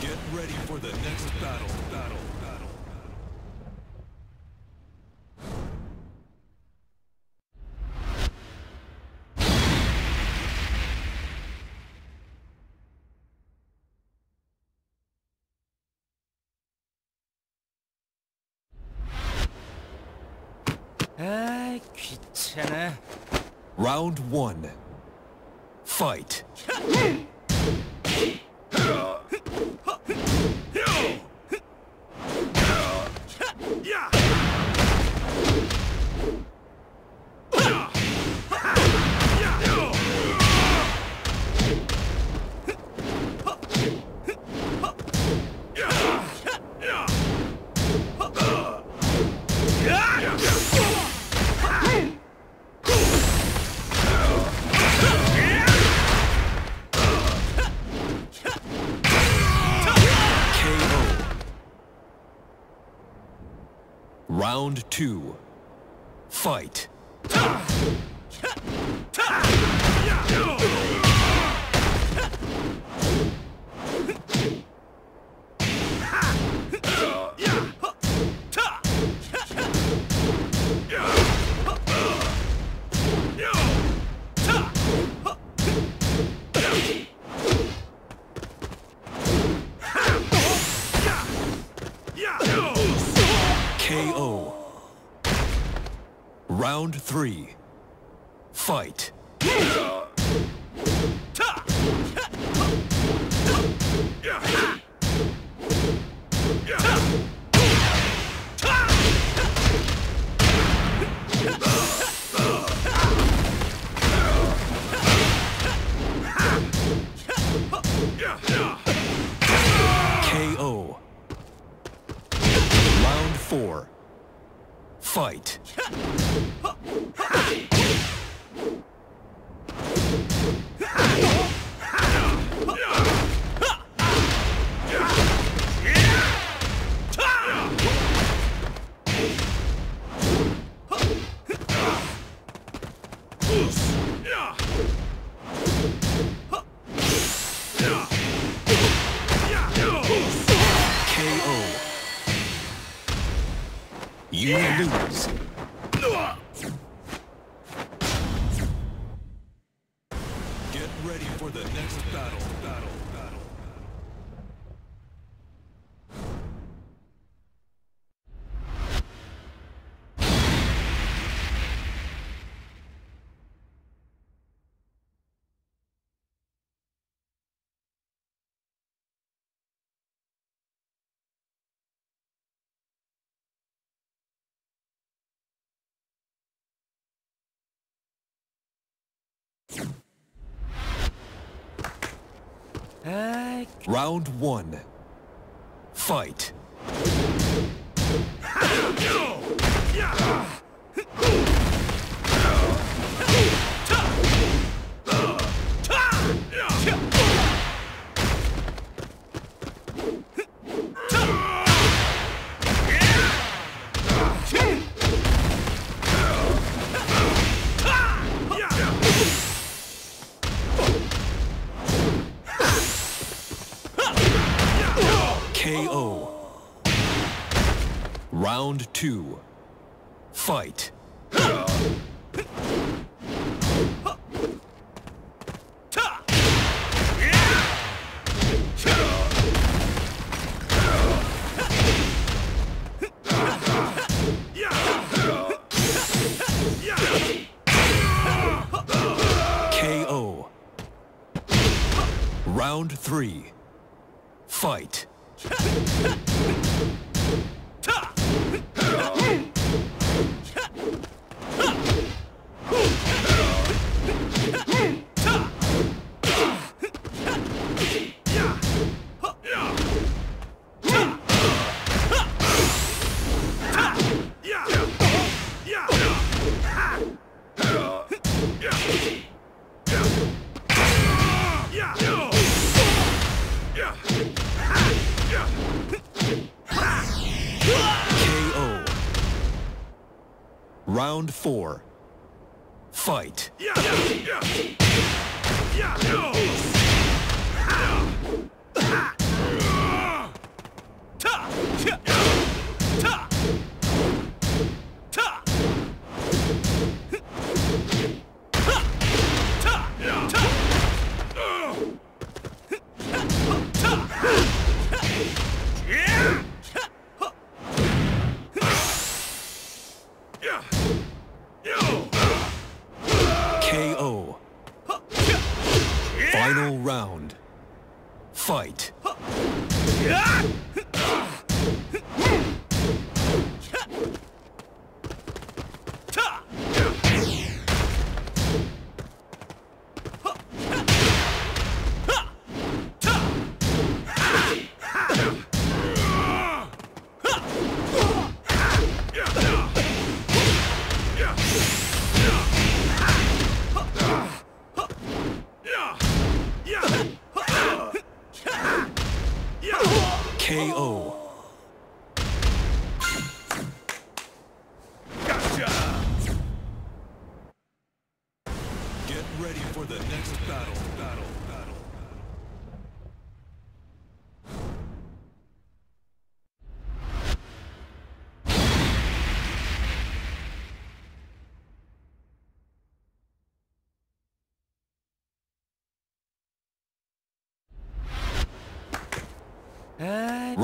Get ready for the next battle. 귀찮아. Round one. Fight. Two. Fight. Round three. Fight. Round one. Fight. Round two. Fight. Round three. Four. Fight. Final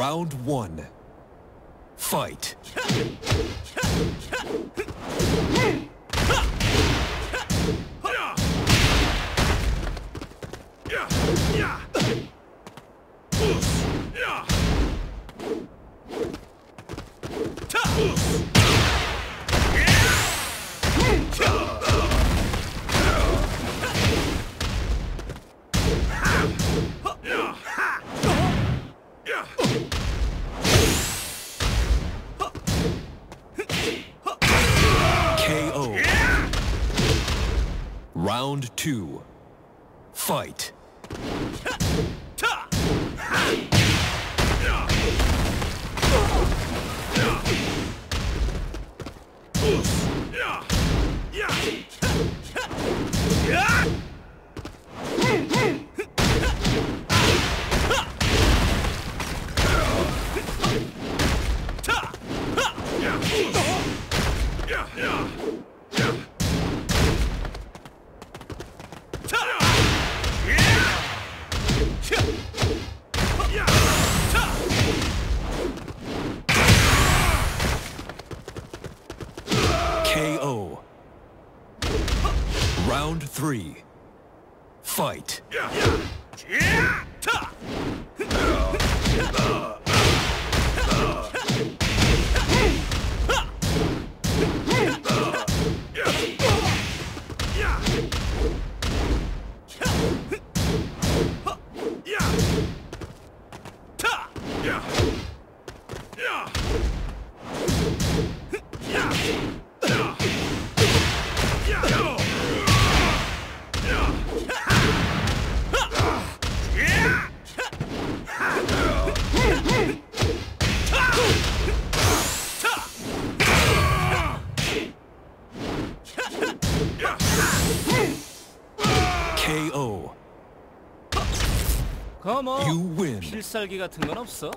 Round one. Fight. Round two. Fight. 뭐. 필살기 같은 건 없어?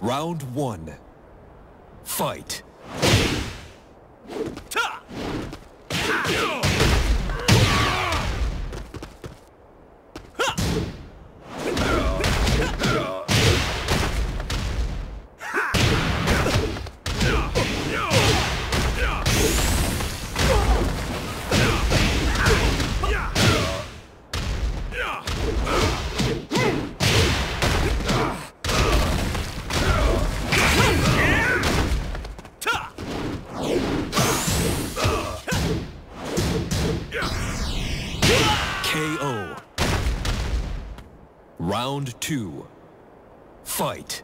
Round one. Fight. Round two. Fight.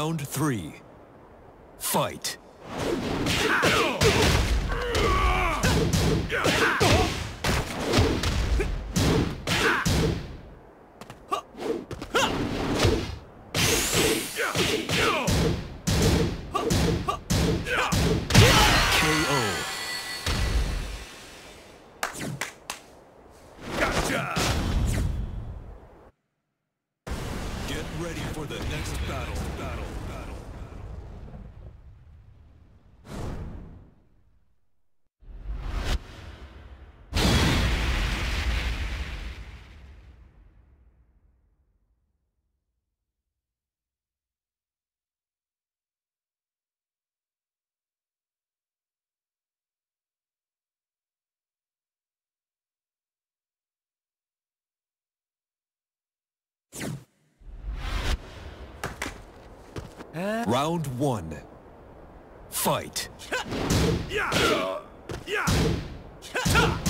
Round three. Fight. Round one. Fight.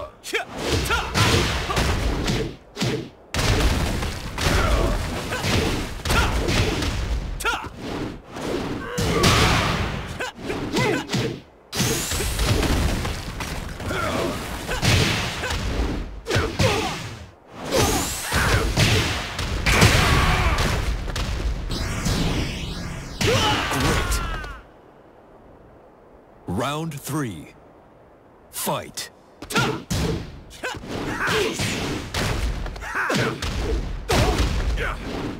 Round three. Fight.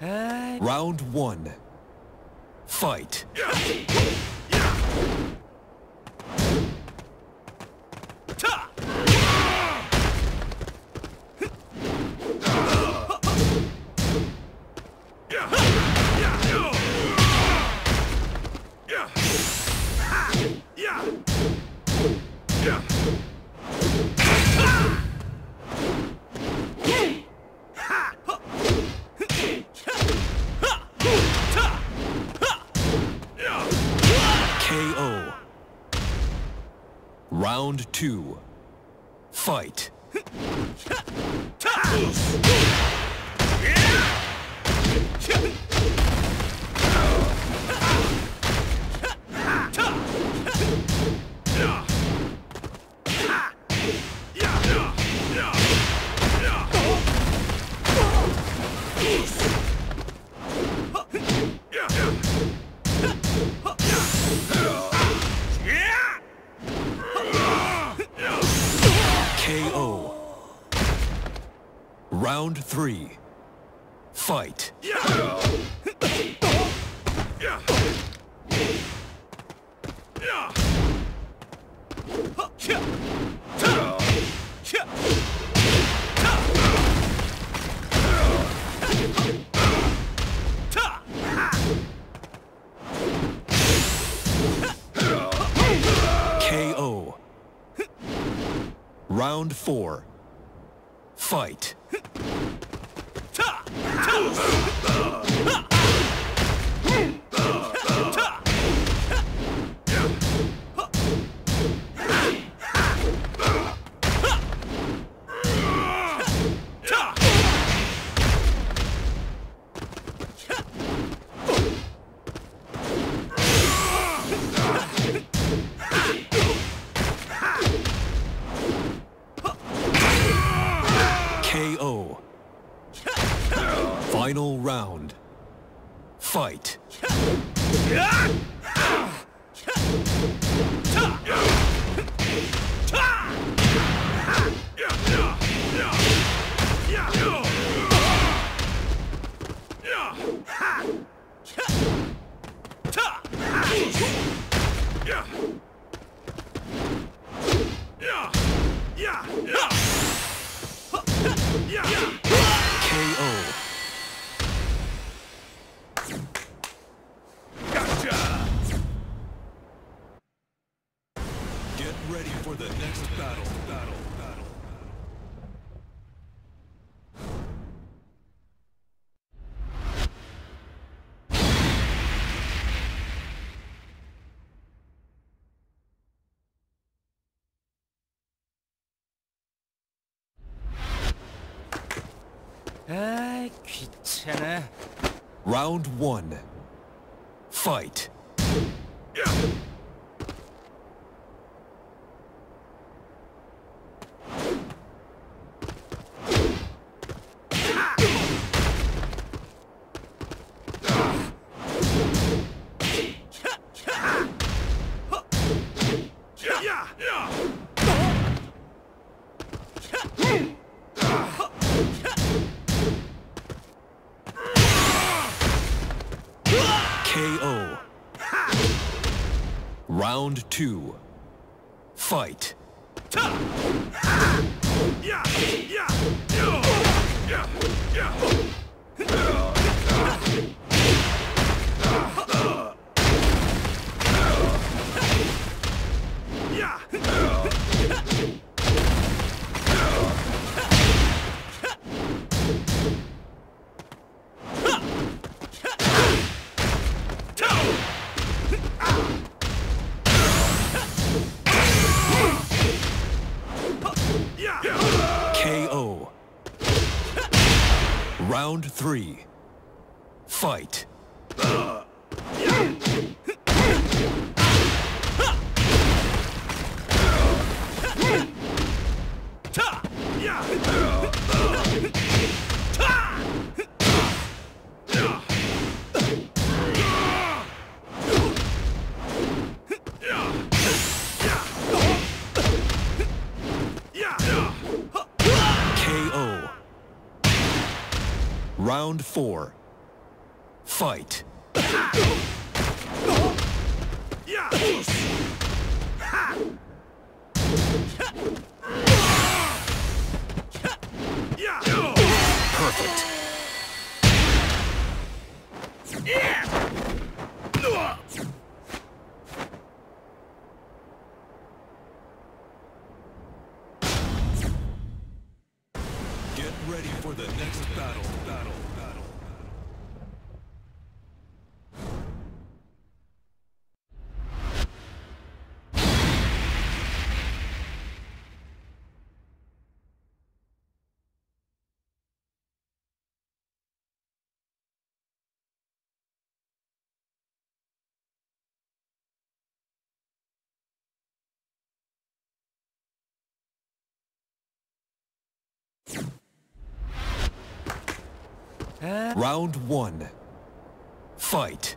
아이, Round one. Fight. two. Fight. Three. Fight. KO. Round four. Fight. Fight. ハハハハ! 귀찮아. Round one. Fight. Round four. Fight. Perfect. Get Round one. Fight.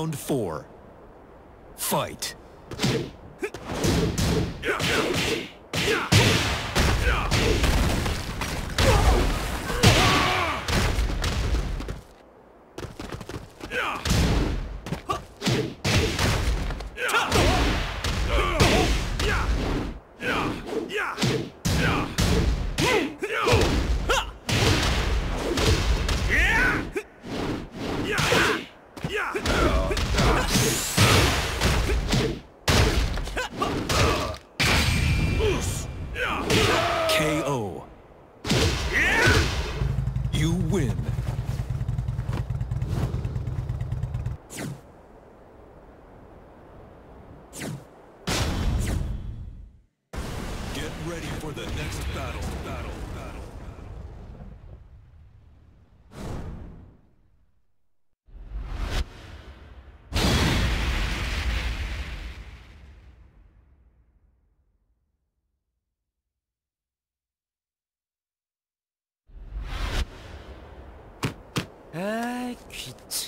Round four. Fight.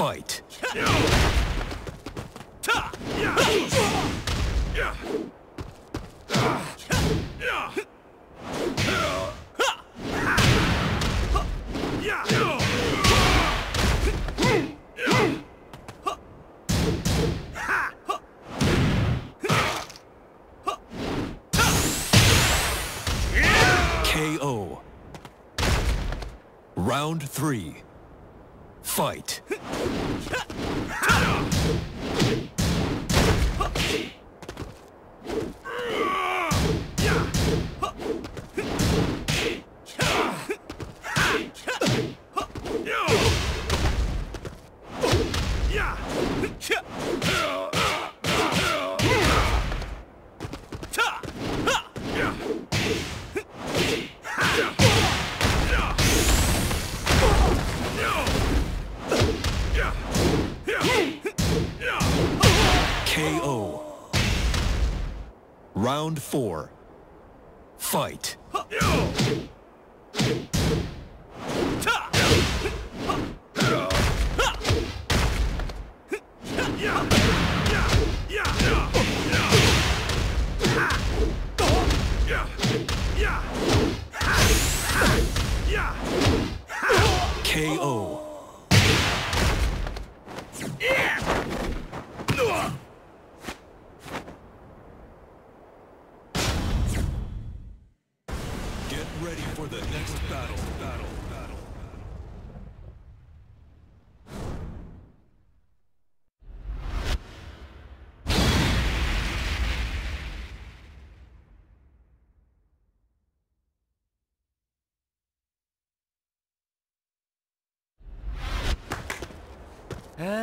Fight. KO. Round three. Fight. Round four. Fight.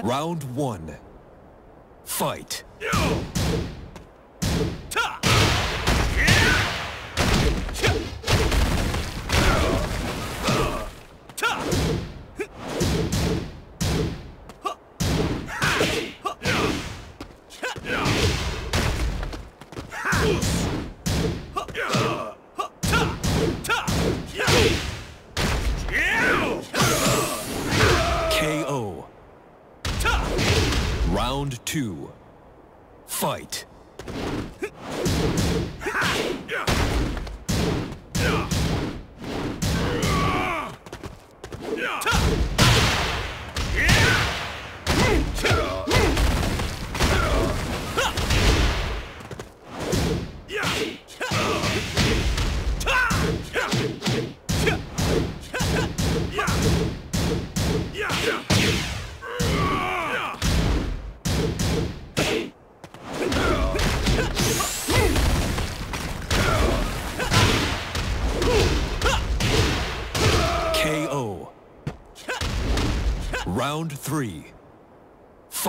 Round one. Fight. Fight.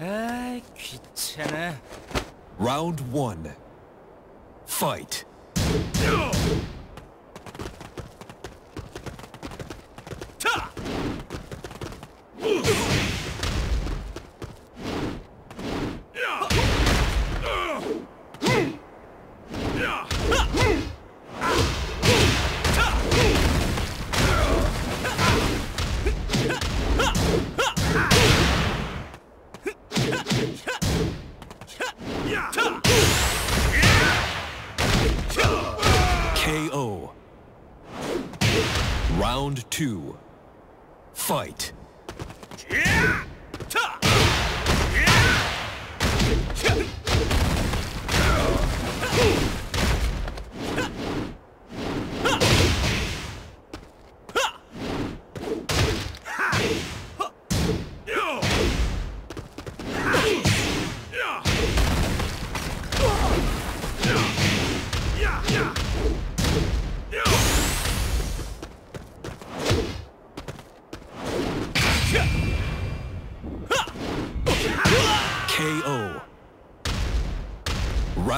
아이 귀찮아 Round one. Fight.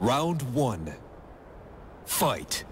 Round one. Fight.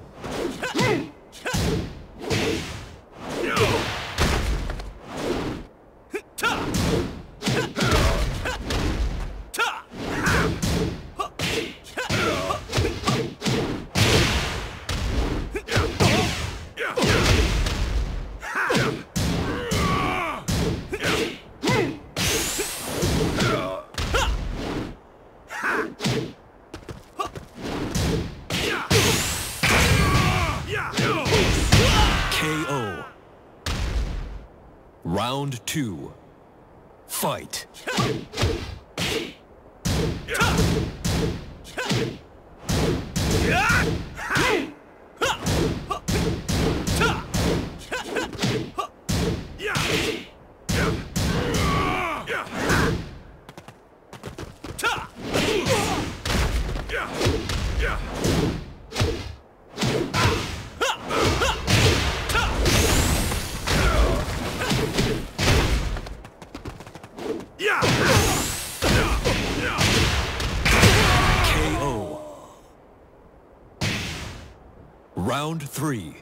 Round three.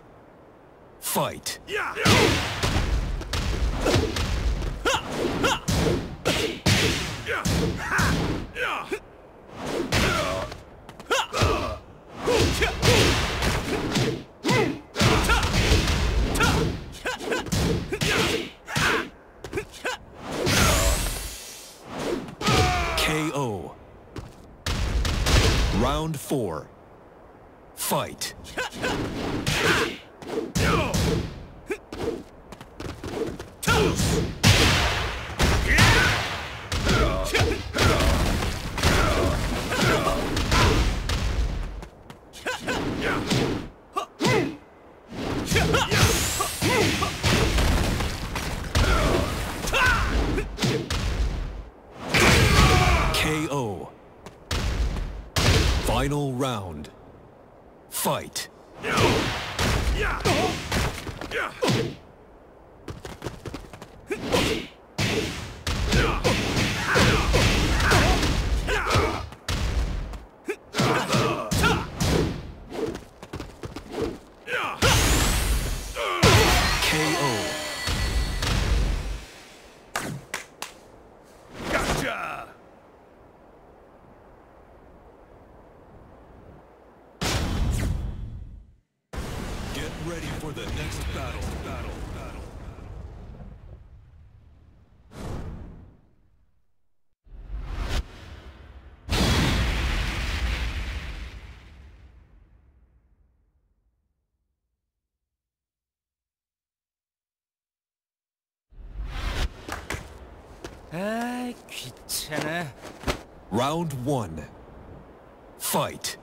Fight. KO. Round four. Fight. 아이 귀찮아. Round one. Fight.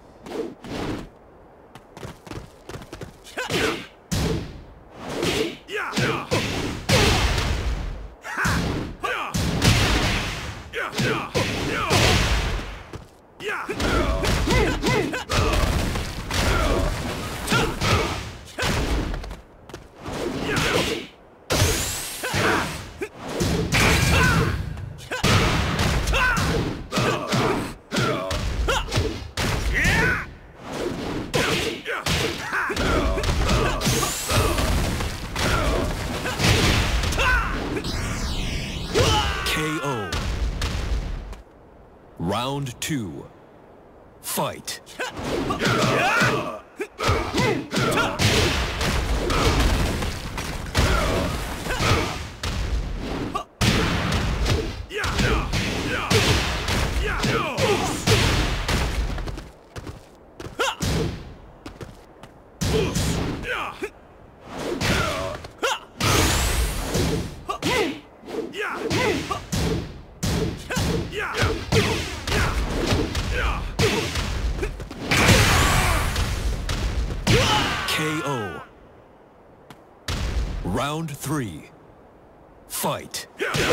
Two. Fight. Fight.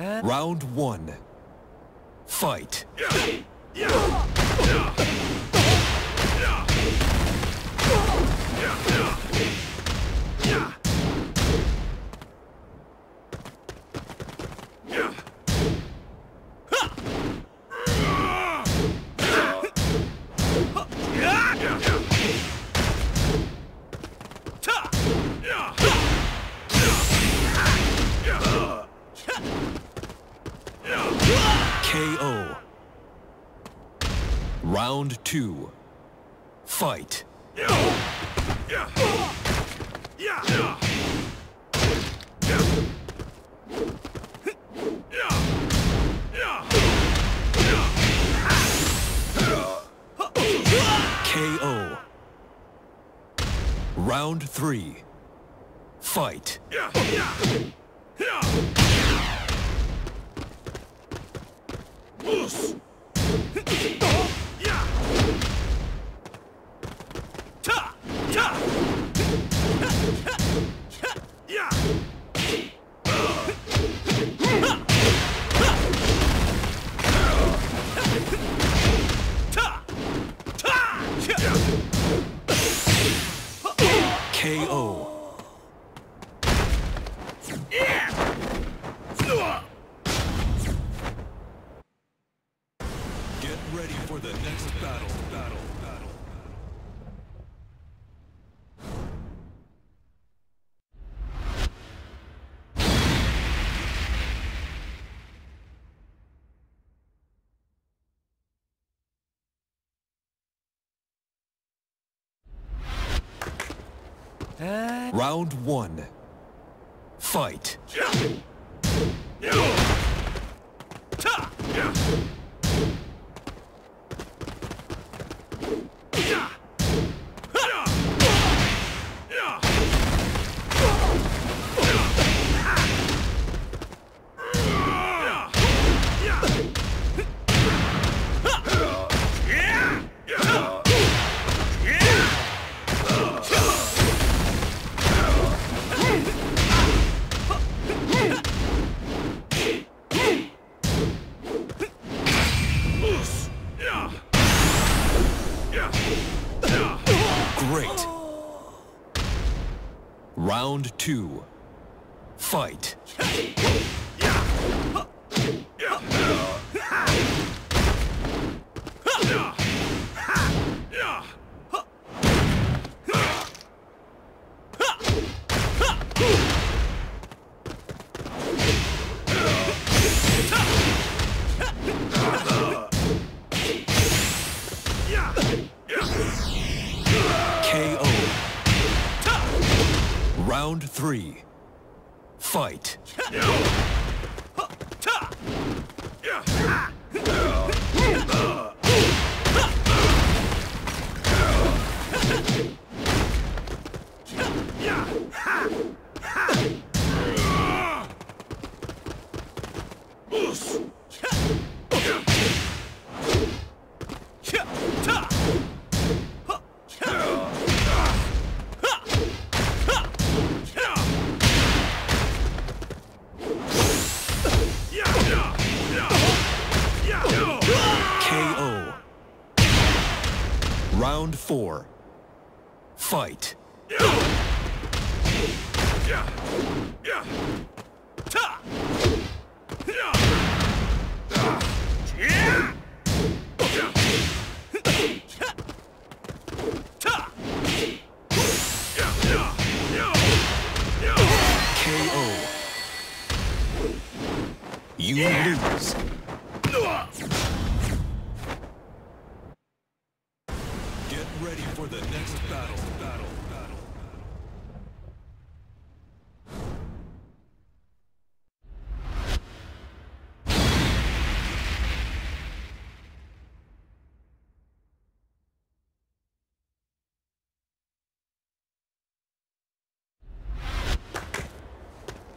Round one. Fight. Two. Fight. KO. Round three. Fight. KO. Round one. Fight. Round two. Fight. Three. Fight. Fight.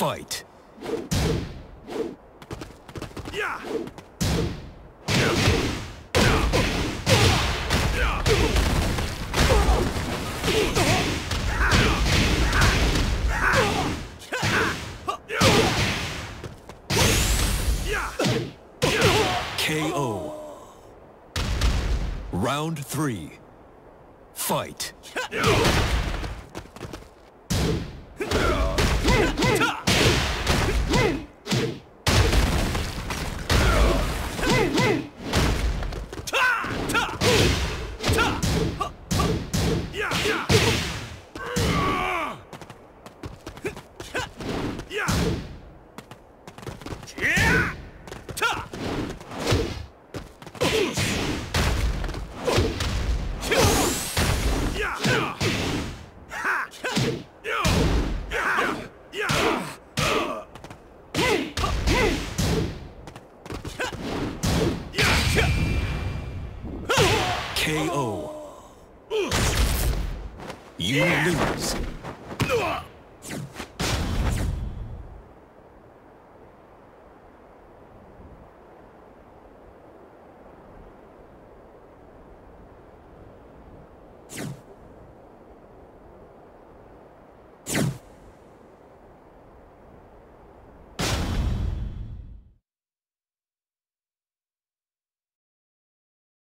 Fight. Yeah! KO. Round three. Fight.